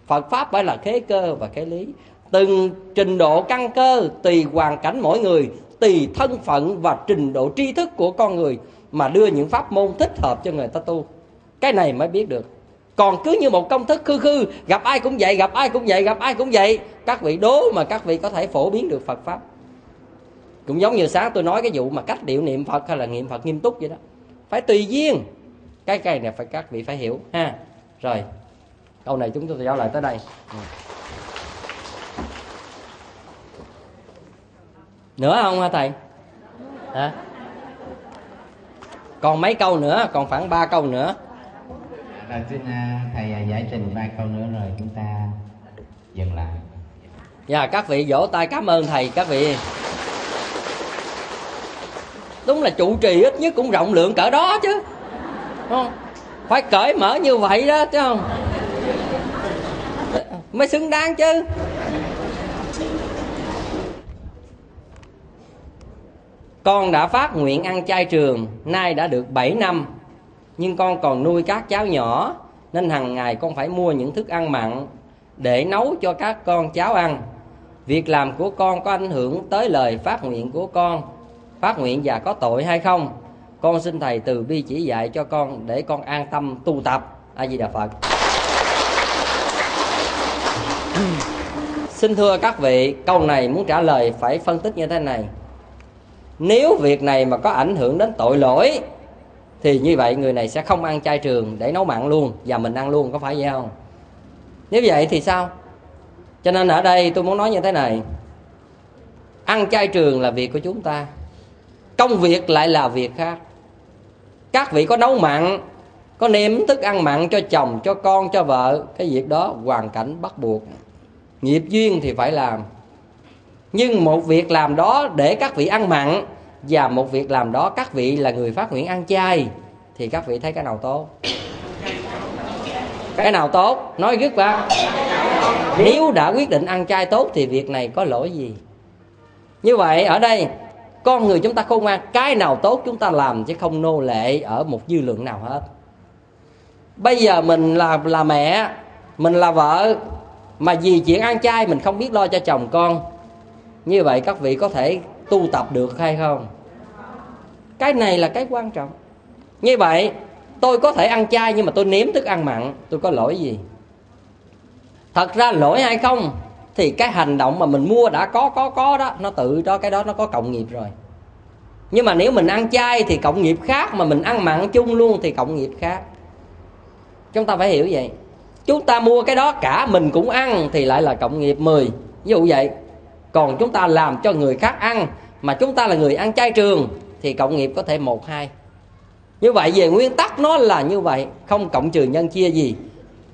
Phật pháp phải là khế cơ và khế lý. Từng trình độ căn cơ, tùy hoàn cảnh mỗi người, tùy thân phận và trình độ tri thức của con người mà đưa những pháp môn thích hợp cho người ta tu. Cái này mới biết được. Còn cứ như một công thức khư khư, gặp ai cũng vậy, gặp ai cũng vậy, gặp ai cũng vậy, các vị đố mà các vị có thể phổ biến được phật pháp cũng giống như sáng tôi nói cái vụ mà cách điệu niệm phật hay là niệm phật nghiêm túc vậy đó. Phải tùy duyên. Cái cây này phải các vị phải hiểu ha. Rồi câu này chúng tôi giao lại tới đây. Ừ. nữa không hả thầy? Hả? Còn mấy câu nữa? Còn khoảng ba câu nữa. Rồi xin à, thầy à, giải trình ba câu nữa rồi chúng ta dừng lại. Dạ các vị vỗ tay cảm ơn thầy các vị đúng là trụ trì ít nhất cũng rộng lượng cỡ đó chứ. Không? Phải cởi mở như vậy đó chứ không? Mới xứng đáng chứ. Con đã phát nguyện ăn chay trường, nay đã được 7 năm. Nhưng con còn nuôi các cháu nhỏ, nên hàng ngày con phải mua những thức ăn mặn để nấu cho các con cháu ăn. Việc làm của con có ảnh hưởng tới lời phát nguyện của con phát nguyện và có tội hay không? Con xin thầy từ bi chỉ dạy cho con để con an tâm tu tập. A di đà phật. Xin thưa các vị, câu này muốn trả lời phải phân tích như thế này. Nếu việc này mà có ảnh hưởng đến tội lỗi, thì như vậy người này sẽ không ăn chay trường để nấu mặn luôn và mình ăn luôn, có phải vậy không? Nếu vậy thì sao? Cho nên ở đây tôi muốn nói như thế này. Ăn chay trường là việc của chúng ta công việc lại là việc khác. Các vị có nấu mặn, có nêm thức ăn mặn cho chồng, cho con, cho vợ, cái việc đó hoàn cảnh bắt buộc. Nghiệp duyên thì phải làm. Nhưng một việc làm đó để các vị ăn mặn và một việc làm đó các vị là người phát nguyện ăn chay thì các vị thấy cái nào tốt? Cái nào tốt? Nói dứt ra nếu đã quyết định ăn chay tốt thì việc này có lỗi gì? Như vậy, ở đây con người chúng ta khôn ngoan, cái nào tốt chúng ta làm chứ không nô lệ ở một dư lượng nào hết. Bây giờ mình là là mẹ, mình là vợ, mà vì chuyện ăn chay mình không biết lo cho chồng con, như vậy các vị có thể tu tập được hay không? Cái này là cái quan trọng. Như vậy, tôi có thể ăn chay nhưng mà tôi nếm thức ăn mặn, tôi có lỗi gì? Thật ra lỗi hay không? Thì cái hành động mà mình mua đã có có có đó, nó tự đó cái đó nó có cộng nghiệp rồi. Nhưng mà nếu mình ăn chay thì cộng nghiệp khác, mà mình ăn mặn chung luôn thì cộng nghiệp khác. Chúng ta phải hiểu vậy. Chúng ta mua cái đó cả mình cũng ăn thì lại là cộng nghiệp 10 ví dụ vậy. Còn chúng ta làm cho người khác ăn, mà chúng ta là người ăn chay trường, thì cộng nghiệp có thể một, hai. Như vậy về nguyên tắc nó là như vậy, không cộng trừ nhân chia gì.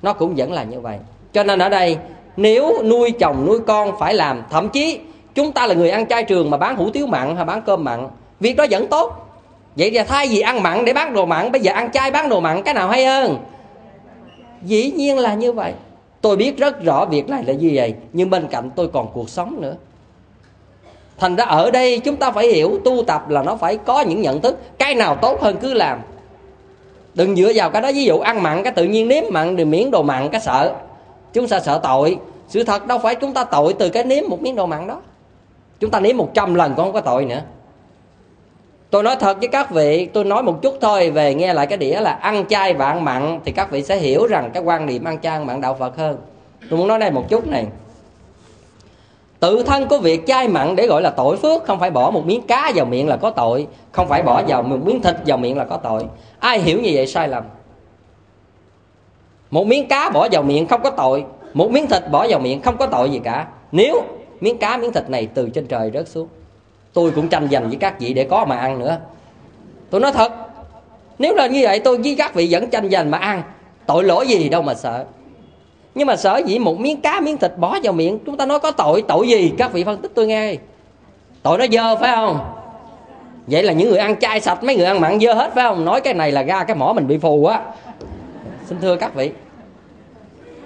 Nó cũng vẫn là như vậy. Cho nên ở đây nếu nuôi chồng, nuôi con phải làm, thậm chí chúng ta là người ăn chay trường mà bán hủ tiếu mặn hay bán cơm mặn, việc đó vẫn tốt. Vậy thì thay vì ăn mặn để bán đồ mặn, bây giờ ăn chay bán đồ mặn cái nào hay hơn? Dĩ nhiên là như vậy. Tôi biết rất rõ việc này là như vậy, nhưng bên cạnh tôi còn cuộc sống nữa. Thành ra ở đây chúng ta phải hiểu, tu tập là nó phải có những nhận thức, cái nào tốt hơn cứ làm. Đừng dựa vào cái đó. Ví dụ ăn mặn cái tự nhiên nếm mặn thì miếng đồ mặn, cái sợ chúng ta sợ tội. Sự thật đâu phải chúng ta tội từ cái nếm một miếng đồ mặn đó. Chúng ta nếm một trăm lần cũng không có tội nữa. Tôi nói thật với các vị, tôi nói một chút thôi về nghe lại cái đĩa là ăn chay và ăn mặn thì các vị sẽ hiểu rằng cái quan niệm ăn chay ăn mặn đạo phật hơn. Tôi muốn nói đây một chút này. Tự thân của việc chay mặn để gọi là tội phước không phải bỏ một miếng cá vào miệng là có tội, không phải bỏ vào một miếng thịt vào miệng là có tội. Ai hiểu như vậy sai lầm? Một miếng cá bỏ vào miệng không có tội. Một miếng thịt bỏ vào miệng không có tội gì cả. Nếu miếng cá, miếng thịt này từ trên trời rớt xuống, tôi cũng tranh giành với các vị để có mà ăn nữa. Tôi nói thật, nếu là như vậy tôi với các vị vẫn tranh giành mà ăn, tội lỗi gì đâu mà sợ. Nhưng mà sợ dĩ một miếng cá, miếng thịt bỏ vào miệng, chúng ta nói có tội tội gì? Các vị phân tích tôi nghe tội nó dơ, phải không? Vậy là những người ăn chay sạch, mấy người ăn mặn dơ hết, phải không? Nói cái này là ra cái mỏ mình bị phù á xin thưa các vị.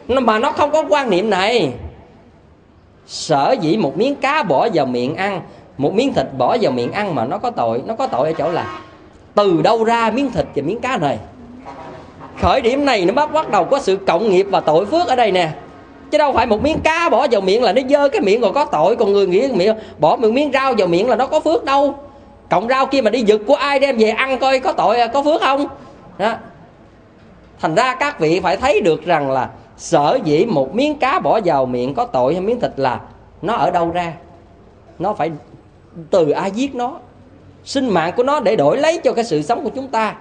Mà nó không có quan niệm này. Sở dĩ một miếng cá bỏ vào miệng ăn, một miếng thịt bỏ vào miệng ăn mà nó có tội, nó có tội ở chỗ là từ đâu ra miếng thịt và miếng cá này? Khởi điểm này nó bắt bắt đầu có sự cộng nghiệp và tội phước ở đây nè. Chứ đâu phải một miếng cá bỏ vào miệng là nó dơ cái miệng rồi có tội, còn người nghĩ miệng bỏ một miếng rau vào miệng là nó có phước đâu. Cộng rau kia mà đi giật của ai đem về ăn coi có tội, có phước không? Đó thành ra các vị phải thấy được rằng là sở dĩ một miếng cá bỏ vào miệng có tội hay miếng thịt là nó ở đâu ra? Nó phải từ ai giết nó, sinh mạng của nó để đổi lấy cho cái sự sống của chúng ta.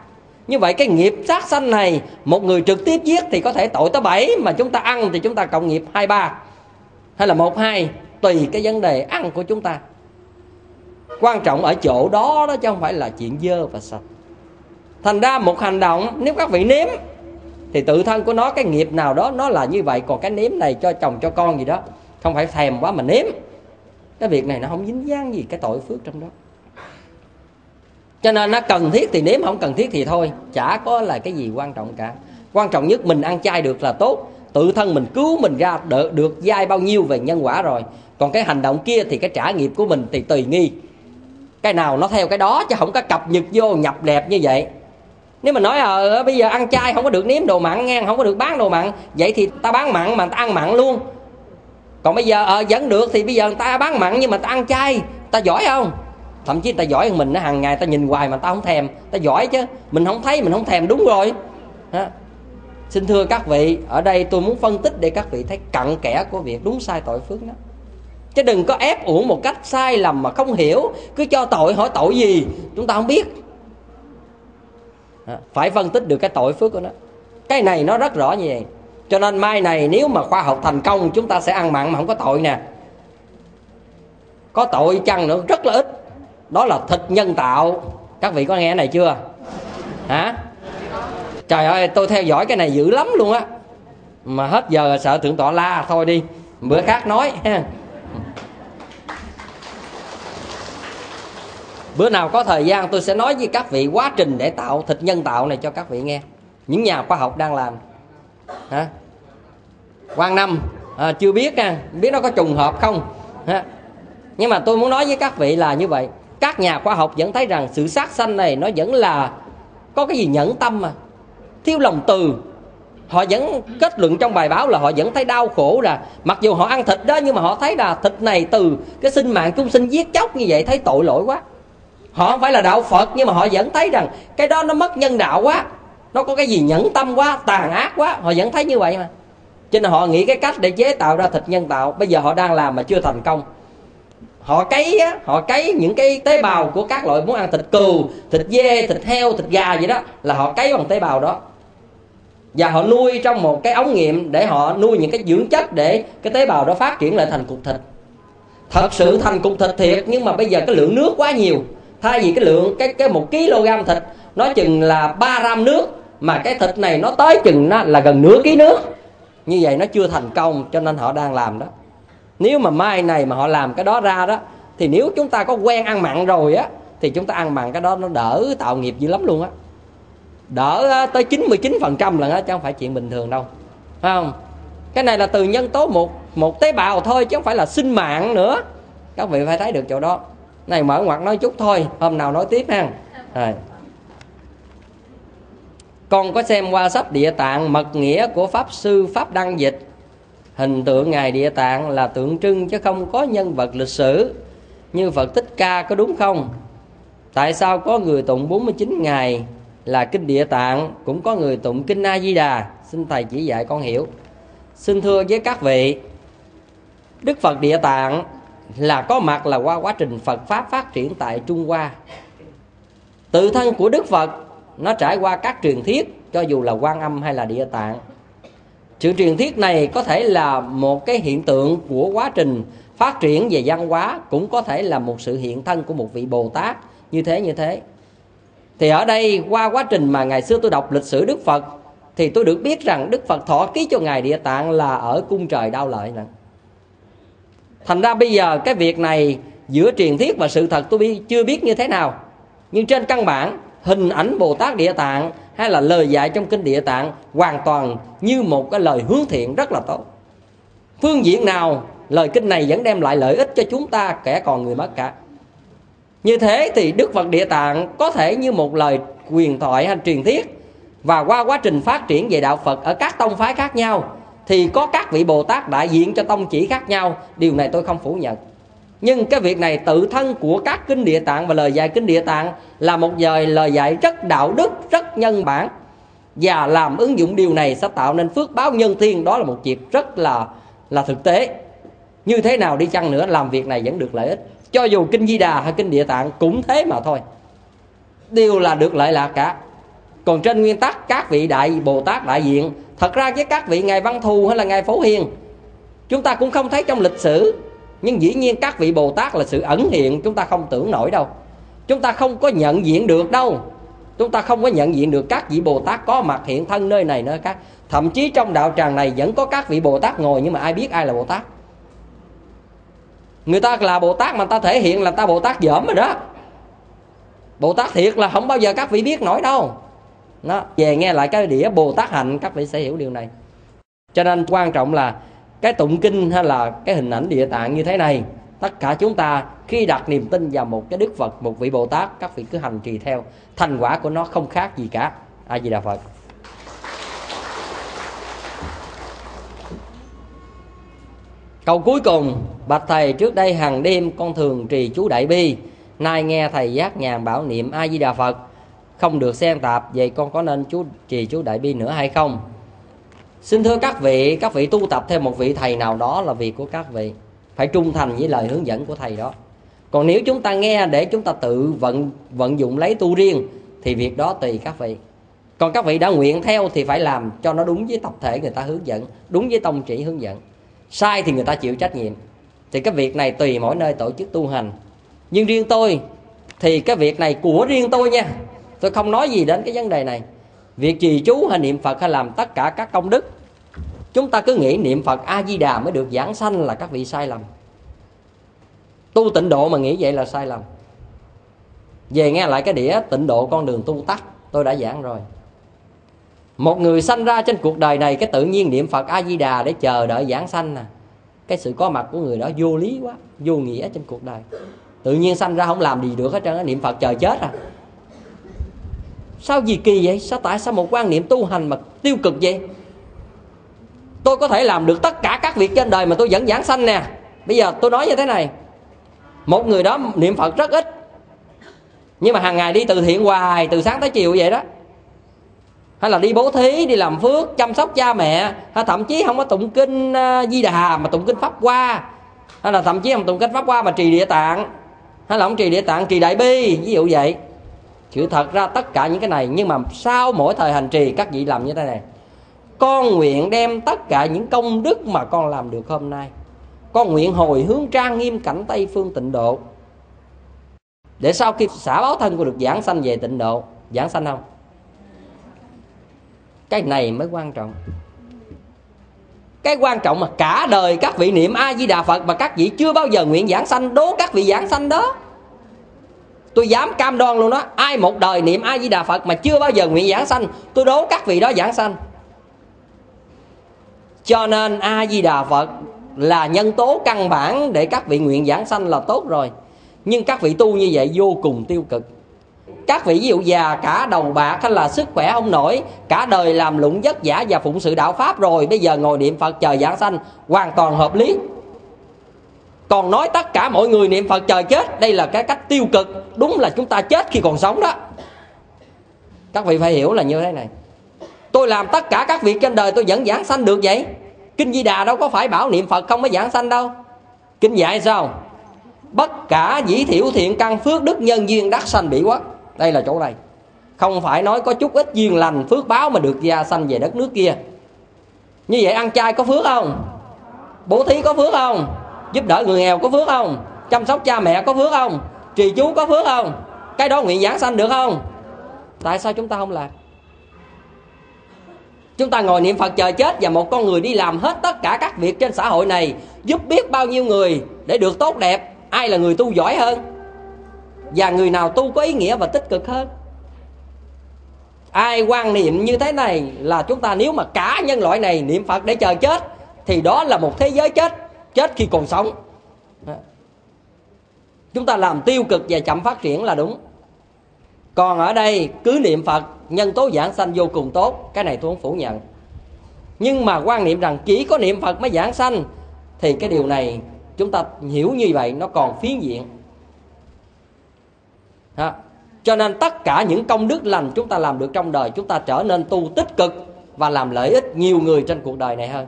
Như vậy cái nghiệp sát sanh này, một người trực tiếp giết thì có thể tội tới bảy, mà chúng ta ăn thì chúng ta cộng nghiệp hai ba. Hay là một, hai, tùy cái vấn đề ăn của chúng ta. Quan trọng ở chỗ đó đó chứ không phải là chuyện dơ và sạch. Thành ra một hành động, nếu các vị nếm thì tự thân của nó cái nghiệp nào đó nó là như vậy. Còn cái nếm này cho chồng cho con gì đó không phải thèm quá mà nếm. Cái việc này nó không dính dáng gì cái tội phước trong đó. Cho nên nó cần thiết thì nếm không cần thiết thì thôi. Chả có là cái gì quan trọng cả. Quan trọng nhất mình ăn chay được là tốt. Tự thân mình cứu mình ra được, được dai bao nhiêu về nhân quả rồi. Còn cái hành động kia thì cái trả nghiệp của mình thì tùy nghi. Cái nào nó theo cái đó chứ không có cập nhật vô nhập đẹp như vậy nếu mà nói ờ, ờ bây giờ ăn chay không có được nếm đồ mặn nghe không có được bán đồ mặn vậy thì ta bán mặn mà ta ăn mặn luôn. Còn bây giờ à, vẫn được thì bây giờ người ta bán mặn nhưng mà ta ăn chay ta giỏi không? Thậm chí ta giỏi hơn mình nó hàng ngày ta nhìn hoài mà ta không thèm ta giỏi chứ. Mình không thấy mình không thèm đúng rồi. Hả xin thưa các vị ở đây tôi muốn phân tích để các vị thấy cặn kẽ của việc đúng sai tội phước đó. Chứ đừng có ép uổng một cách sai lầm mà không hiểu cứ cho tội hỏi tội gì chúng ta không biết phải phân tích được cái tội phước của nó. Cái này nó rất rõ như vậy. Cho nên mai này nếu mà khoa học thành công, chúng ta sẽ ăn mặn mà không có tội nè. Có tội chăng nữa? Rất là ít. Đó là thịt nhân tạo. Các vị có nghe này chưa? Hả? Trời ơi, tôi theo dõi cái này dữ lắm luôn á. Mà hết giờ sợ thượng tọa la thôi đi. Bữa khác nói. ha bữa nào có thời gian tôi sẽ nói với các vị quá trình để tạo thịt nhân tạo này cho các vị nghe. Những nhà khoa học đang làm. Hả? Quan năm à, chưa biết nha. Biết nó có trùng hợp không? Hả? Nhưng mà tôi muốn nói với các vị là như vậy. Các nhà khoa học vẫn thấy rằng sự sát sanh này nó vẫn là có cái gì nhẫn tâm mà. Thiếu lòng từ. Họ vẫn kết luận trong bài báo là họ vẫn thấy đau khổ là mặc dù họ ăn thịt đó nhưng mà họ thấy là thịt này từ cái sinh mạng chúng sinh giết chóc như vậy thấy tội lỗi quá họ không phải là đạo phật, nhưng mà họ vẫn thấy rằng cái đó nó mất nhân đạo quá. Nó có cái gì nhẫn tâm quá, tàn ác quá. Họ vẫn thấy như vậy mà. Cho nên họ nghĩ cái cách để chế tạo ra thịt nhân tạo. Bây giờ họ đang làm mà chưa thành công. Họ cấy á, họ cấy những cái tế bào của các loại muốn ăn thịt cừu, thịt dê, thịt heo, thịt gà gì đó, là họ cấy bằng tế bào đó. Và họ nuôi trong một cái ống nghiệm để họ nuôi những cái dưỡng chất để cái tế bào đó phát triển lại thành cục thịt. Thật sự thành cục thịt thiệt, nhưng mà bây giờ cái lượng nước quá nhiều thay vì cái lượng, cái cái một kg thịt, nó chừng là 3 gram nước, mà cái thịt này nó tới chừng nó là gần nửa ký nước. Như vậy nó chưa thành công, cho nên họ đang làm đó. Nếu mà mai này mà họ làm cái đó ra đó, thì nếu chúng ta có quen ăn mặn rồi á, thì chúng ta ăn mặn cái đó nó đỡ tạo nghiệp dữ lắm luôn á. Đỡ tới 99% lần á, chứ không phải chuyện bình thường đâu. Phải không? Cái này là từ nhân tố một một tế bào thôi, chứ không phải là sinh mạng nữa. Các vị phải thấy được chỗ đó này mở ngoặt nói chút thôi hôm nào nói tiếp ha rồi con có xem qua sách địa tạng mật nghĩa của pháp sư pháp đăng dịch hình tượng ngài địa tạng là tượng trưng chứ không có nhân vật lịch sử như Phật Thích Ca có đúng không? Tại sao có người tụng 49 ngày là kinh địa tạng cũng có người tụng kinh A Di Đà? Xin thầy chỉ dạy con hiểu. Xin thưa với các vị, Đức Phật địa tạng là có mặt là qua quá trình Phật pháp phát triển tại Trung Hoa. Tự thân của Đức Phật, nó trải qua các truyền thuyết, cho dù là quan âm hay là địa tạng. Sự truyền thuyết này có thể là một cái hiện tượng của quá trình phát triển về văn hóa, cũng có thể là một sự hiện thân của một vị bồ tát. Như thế như thế. Thì ở đây, qua quá trình mà ngày xưa tôi đọc lịch sử đức phật, thì tôi được biết rằng đức phật thọ ký cho ngài địa tạng là ở cung trời đau lợi nè thành ra bây giờ cái việc này giữa truyền thuyết và sự thật tôi chưa biết như thế nào. Nhưng trên căn bản, hình ảnh bồ tát địa tạng hay là lời dạy trong kinh địa tạng hoàn toàn như một cái lời hướng thiện rất là tốt. Phương diện nào, lời kinh này vẫn đem lại lợi ích cho chúng ta, kẻ còn người mất cả. Như thế thì đức phật địa tạng có thể như một lời quyền thoại hay truyền thuyết và qua quá trình phát triển về đạo phật ở các tông phái khác nhau thì có các vị bồ tát đại diện cho tông chỉ khác nhau. Điều này tôi không phủ nhận. Nhưng cái việc này tự thân của các kinh địa tạng và lời dạy kinh địa tạng là một lời lời dạy rất đạo đức, rất nhân bản. Và làm ứng dụng điều này sẽ tạo nên phước báo nhân thiên. Đó là một việc rất là là thực tế. Như thế nào đi chăng nữa, làm việc này vẫn được lợi ích. Cho dù kinh di đà hay kinh địa tạng cũng thế mà thôi. Đều là được lợi lạc cả. Còn trên nguyên tắc, các vị đại bồ tát đại diện thật ra với các vị ngài văn thù hay là ngài phổ hiền, chúng ta cũng không thấy trong lịch sử. Nhưng dĩ nhiên các vị bồ tát là sự ẩn hiện, chúng ta không tưởng nổi đâu. Chúng ta không có nhận diện được đâu. Chúng ta không có nhận diện được các vị bồ tát có mặt hiện thân nơi này, nơi khác. Thậm chí trong đạo tràng này vẫn có các vị bồ tát ngồi, nhưng mà ai biết ai là bồ tát? Người ta là bồ tát mà ta thể hiện là ta bồ tát dởm rồi đó. Bồ tát thiệt là không bao giờ các vị biết nổi đâu nó về nghe lại cái đĩa bồ tát hạnh, các vị sẽ hiểu điều này. Cho nên quan trọng là cái tụng kinh hay là cái hình ảnh địa tạng như thế này, tất cả chúng ta khi đặt niềm tin vào một cái đức phật, một vị bồ tát, các vị cứ hành trì theo. Thành quả của nó không khác gì cả. A di đà phật. Câu cuối cùng, bạch thầy, trước đây hàng đêm con thường trì chú đại bi. Nay nghe thầy giác nhàn bảo niệm a di đà phật không được xen tạp, vậy con có nên chú trì chú đại bi nữa hay không? Xin thưa các vị các vị tu tập theo một vị thầy nào đó là việc của các vị. Phải trung thành với lời hướng dẫn của thầy đó. Còn nếu chúng ta nghe để chúng ta tự vận vận dụng lấy tu riêng, thì việc đó tùy các vị. Còn các vị đã nguyện theo thì phải làm cho nó đúng với tập thể người ta hướng dẫn, đúng với tông chỉ hướng dẫn. Sai thì người ta chịu trách nhiệm. Thì cái việc này tùy mỗi nơi tổ chức tu hành. Nhưng riêng tôi, thì cái việc này của riêng tôi nha tôi không nói gì đến cái vấn đề này. Việc trì chú hay niệm phật hay làm tất cả các công đức, chúng ta cứ nghĩ niệm phật a di đà mới được giảng sanh là các vị sai lầm. Tu tịnh độ mà nghĩ vậy là sai lầm. Về nghe lại cái đĩa tịnh độ con đường tu tắt tôi đã giảng rồi. Một người sanh ra trên cuộc đời này, cái tự nhiên niệm phật a di đà để chờ đợi giảng sanh nè cái sự có mặt của người đó vô lý quá, vô nghĩa trên cuộc đời. Tự nhiên sanh ra không làm gì được hết trơn niệm phật chờ chết à sao gì kỳ vậy? Sao tại sao một quan niệm tu hành mà tiêu cực vậy? Tôi có thể làm được tất cả các việc trên đời mà tôi vẫn giảng sanh nè. Bây giờ tôi nói như thế này. Một người đó niệm phật rất ít. Nhưng mà hàng ngày đi từ thiện hoài, từ sáng tới chiều vậy đó. Hay là đi bố thí, đi làm phước, chăm sóc cha mẹ, hay thậm chí không có tụng kinh à, di đà mà tụng kinh pháp hoa. Hay là thậm chí không tụng kinh pháp hoa mà trì địa tạng. Hay là không trì địa tạng, trì đại bi, ví dụ vậy chữ thật ra tất cả những cái này, nhưng mà sau mỗi thời hành trì, các vị làm như thế này. Con nguyện đem tất cả những công đức mà con làm được hôm nay. Con nguyện hồi hướng trang nghiêm cảnh tây phương tịnh độ. Để sau khi xả báo thân của được giảng sanh về tịnh độ, giảng sanh không? Cái này mới quan trọng. Cái quan trọng mà cả đời các vị niệm a di đà phật mà các vị chưa bao giờ nguyện giảng sanh, đố các vị giảng sanh đó tôi dám cam đoan luôn đó, ai một đời niệm a di đà phật mà chưa bao giờ nguyện giảng sanh, tôi đố các vị đó giảng sanh. Cho nên a di đà phật là nhân tố căn bản để các vị nguyện giảng sanh là tốt rồi. Nhưng các vị tu như vậy vô cùng tiêu cực. Các vị ví dụ già, cả đầu bạc hay là sức khỏe không nổi, cả đời làm lụng vất giả và phụng sự đạo pháp rồi, bây giờ ngồi niệm phật chờ giảng sanh, hoàn toàn hợp lý còn nói tất cả mọi người niệm phật chờ chết, đây là cái cách tiêu cực. Đúng là chúng ta chết khi còn sống đó. Các vị phải hiểu là như thế này. Tôi làm tất cả các việc trên đời tôi vẫn giảng sanh được vậy. Kinh di đà đâu có phải bảo niệm phật không mới giảng sanh đâu. Kinh dạy sao? Bất cả dĩ thiểu thiện căn phước đức nhân duyên đắc sanh bị quốc đây là chỗ này. Không phải nói có chút ít duyên lành, phước báo mà được gia sanh về đất nước kia. Như vậy ăn chay có phước không? Bố thí có phước không? Giúp đỡ người nghèo có phước không? Chăm sóc cha mẹ có phước không? Trì chú có phước không? Cái đó nguyện giảng sanh được không? Tại sao chúng ta không làm? Chúng ta ngồi niệm phật chờ chết và một con người đi làm hết tất cả các việc trên xã hội này, giúp biết bao nhiêu người để được tốt đẹp, ai là người tu giỏi hơn? Và người nào tu có ý nghĩa và tích cực hơn? Ai quan niệm như thế này là chúng ta, nếu mà cả nhân loại này niệm phật để chờ chết, thì đó là một thế giới chết chết khi còn sống. Chúng ta làm tiêu cực và chậm phát triển là đúng. Còn ở đây, cứ niệm phật, nhân tố giảng sanh vô cùng tốt, cái này tôi không phủ nhận. Nhưng mà quan niệm rằng chỉ có niệm phật mới giảng sanh, thì cái điều này chúng ta hiểu như vậy, nó còn phiến diện. Ha. cho nên tất cả những công đức lành chúng ta làm được trong đời, chúng ta trở nên tu tích cực và làm lợi ích nhiều người trên cuộc đời này hơn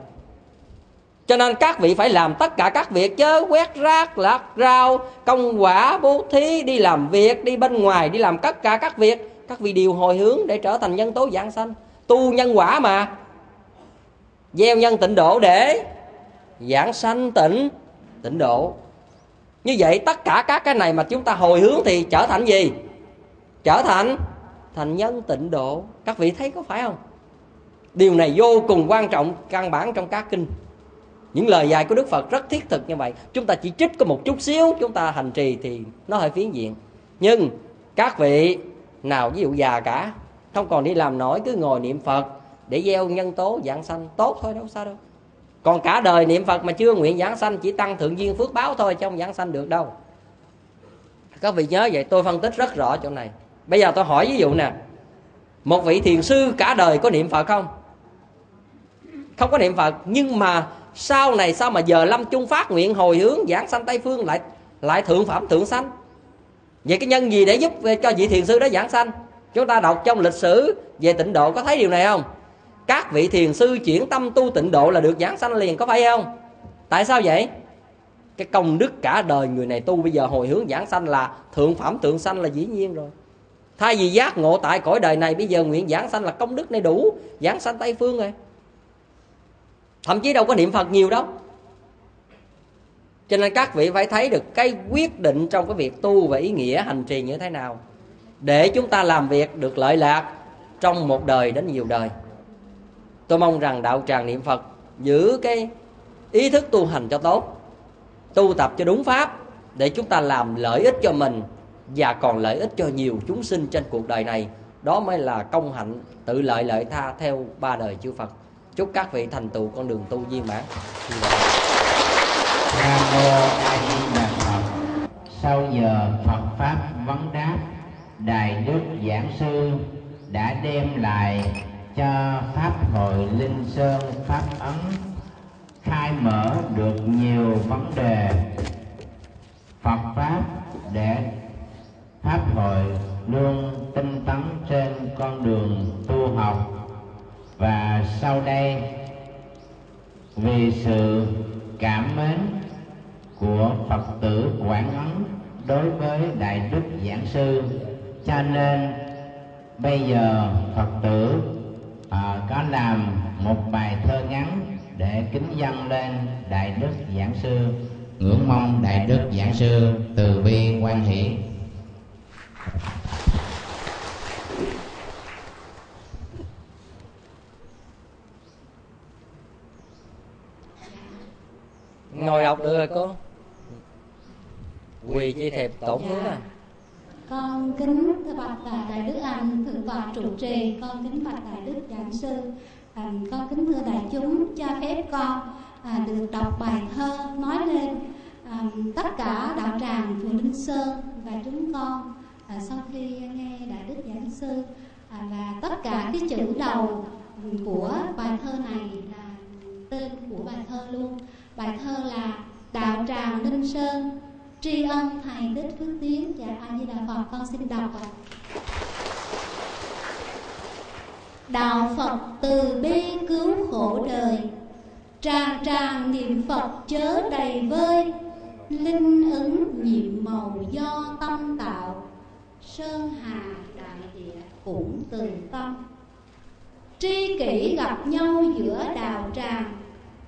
cho nên các vị phải làm tất cả các việc, chớ quét rác lát rau, công quả, bố thí, đi làm việc, đi bên ngoài, đi làm tất cả các việc. Các vị đều hồi hướng để trở thành nhân tố dạng sanh. Tu nhân quả mà. Gieo nhân tịnh độ để giảng sanh tịnh tịnh độ. Như vậy tất cả các cái này mà chúng ta hồi hướng thì trở thành gì? Trở thành thành nhân tịnh độ. Các vị thấy có phải không? Điều này vô cùng quan trọng, căn bản trong các kinh những lời dạy của đức phật rất thiết thực như vậy. Chúng ta chỉ trích có một chút xíu, chúng ta hành trì thì nó hơi phiến diện. Nhưng các vị nào, ví dụ già cả, không còn đi làm nổi, cứ ngồi niệm phật để gieo nhân tố, giảng sanh, tốt thôi, đâu sao đâu. Còn cả đời niệm phật mà chưa nguyện giảng sanh, chỉ tăng thượng duyên phước báo thôi, chứ không giảng sanh được đâu. Các vị nhớ vậy, tôi phân tích rất rõ chỗ này. Bây giờ tôi hỏi ví dụ nè, một vị thiền sư cả đời có niệm phật không? Không có niệm phật, nhưng mà sau này sao mà giờ lâm chung phát nguyện hồi hướng giảng sanh tây phương lại lại thượng phẩm, thượng sanh? Vậy cái nhân gì để giúp cho vị thiền sư đó giảng sanh? Chúng ta đọc trong lịch sử về tịnh độ có thấy điều này không? Các vị thiền sư chuyển tâm tu tịnh độ là được giảng sanh liền, có phải không? Tại sao vậy? Cái công đức cả đời người này tu bây giờ hồi hướng giảng sanh là thượng phẩm, thượng sanh là dĩ nhiên rồi. Thay vì giác ngộ tại cõi đời này, bây giờ nguyện giảng sanh là công đức này đủ, giảng sanh tây phương rồi thậm chí đâu có niệm phật nhiều đâu. Cho nên các vị phải thấy được cái quyết định trong cái việc tu và ý nghĩa hành trì như thế nào. Để chúng ta làm việc được lợi lạc trong một đời đến nhiều đời. Tôi mong rằng đạo tràng niệm phật giữ cái ý thức tu hành cho tốt. Tu tập cho đúng pháp để chúng ta làm lợi ích cho mình và còn lợi ích cho nhiều chúng sinh trên cuộc đời này. Đó mới là công hạnh tự lợi lợi tha theo ba đời chư phật chúc các vị thành tựu con đường tu viên mãn. Nam mô a di đà phật. Sau giờ phật pháp vấn đáp đài đức giảng sư đã đem lại cho pháp hội linh sơn pháp ấn khai mở được nhiều vấn đề. Sau đây. Vì sự cảm mến của phật tử quảng ấn đối với đại đức giảng sư cho nên bây giờ phật tử à, có làm một bài thơ ngắn để kính dâng lên đại đức giảng sư. Ngưỡng mong đại đức giảng sư từ bi quan hỷ ngồi đọc được rồi cô. Quỳ chi thiệp tổn hướng à. Con kính thưa bạch đại đức anh thượng tọa trụ trì. Con kính bạch đại đức giảng sư. À, con kính thưa đại chúng cho phép con à, được đọc bài thơ nói lên à, tất cả đạo tràng chùa linh sơn và chúng con à, sau khi nghe đại đức giảng sư à, và tất cả cái chữ đầu của bài thơ này là tên của bài thơ luôn bài thơ là đạo tràng ninh sơn, tri ân thầy tích phước tiến. Dạ, Và a di đà phật, con xin đọc ạ. Đạo phật từ bi cứu khổ đời tràng tràng niệm phật chớ đầy vơi. Linh ứng nhiệm màu do tâm tạo, sơn hà đại địa cũng từ tâm. Tri kỷ gặp nhau giữa đào tràng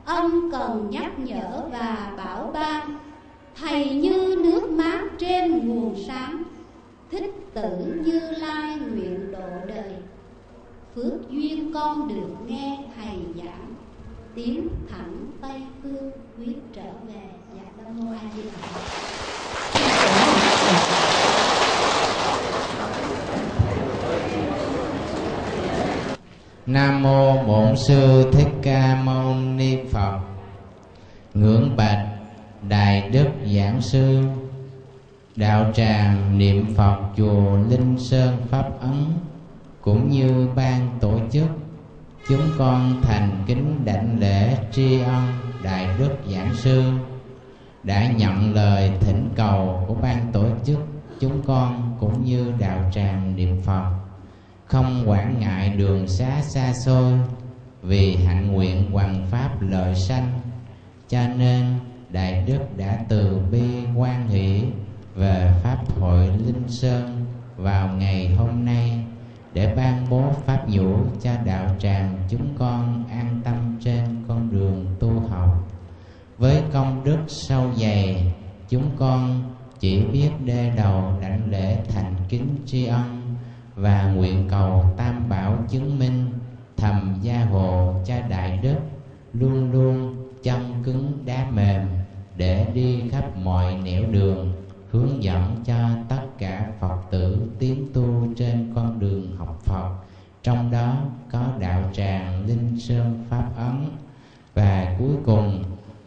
ông cần nhắc nhở và bảo ban, thầy như nước mát trên nguồn sáng, thích tử như lai nguyện độ đời. Phước duyên con được nghe thầy giảng. Tiến thẳng tây phương quyết trở về. Dạ nam mô a di đà nam mô bổn sư thích ca mâu ni phật. Ngưỡng bạch đại đức giảng sư. Đạo tràng niệm phật chùa linh sơn pháp ấn cũng như ban tổ chức, chúng con thành kính đảnh lễ tri ân đại đức giảng sư đã nhận lời thỉnh cầu của ban tổ chức, chúng con cũng như đạo tràng niệm phật không quản ngại đường xá xa xôi. vì hạnh nguyện hoằng pháp lợi sanh. Cho nên đại đức đã từ bi quan hỷ về pháp hội linh sơn vào ngày hôm nay để ban bố pháp nhũ cho đạo tràng chúng con an tâm trên con đường tu học. Với công đức sâu dày chúng con chỉ biết đê đầu đảnh lễ thành kính tri ân và nguyện cầu tam bảo chứng minh thầm gia hộ cha đại đức luôn luôn chân cứng đá mềm để đi khắp mọi nẻo đường, hướng dẫn cho tất cả phật tử tiến tu trên con đường học phật. Trong đó có đạo tràng linh sơn pháp ấn. Và cuối cùng,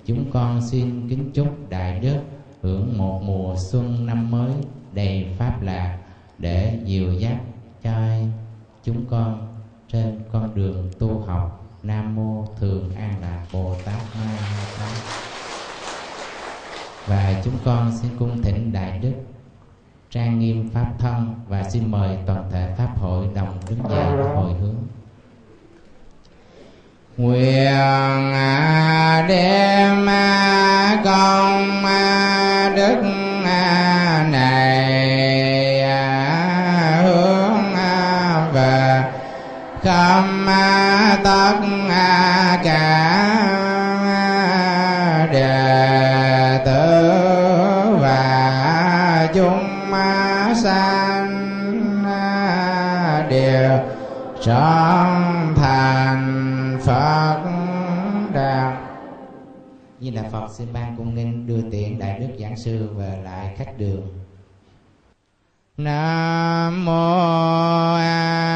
chúng con xin kính chúc đại đức hưởng một mùa xuân năm mới đầy pháp lạc để dìu dắt trai, chúng con trên con đường tu học, nam mô thường an lạc bồ tát ma tát và chúng con xin cung thỉnh đại đức, trang nghiêm pháp thân và xin mời toàn thể pháp hội đồng đứng dậy hồi hướng. Nguyện đem công đức này khâm tất cả đệ tử và chúng sanh đều trọn thành Phật đạo Như là Phật xin ban cung nghênh đưa tiện Đại Đức Giảng Sư về lại khách đường. Nam Mô A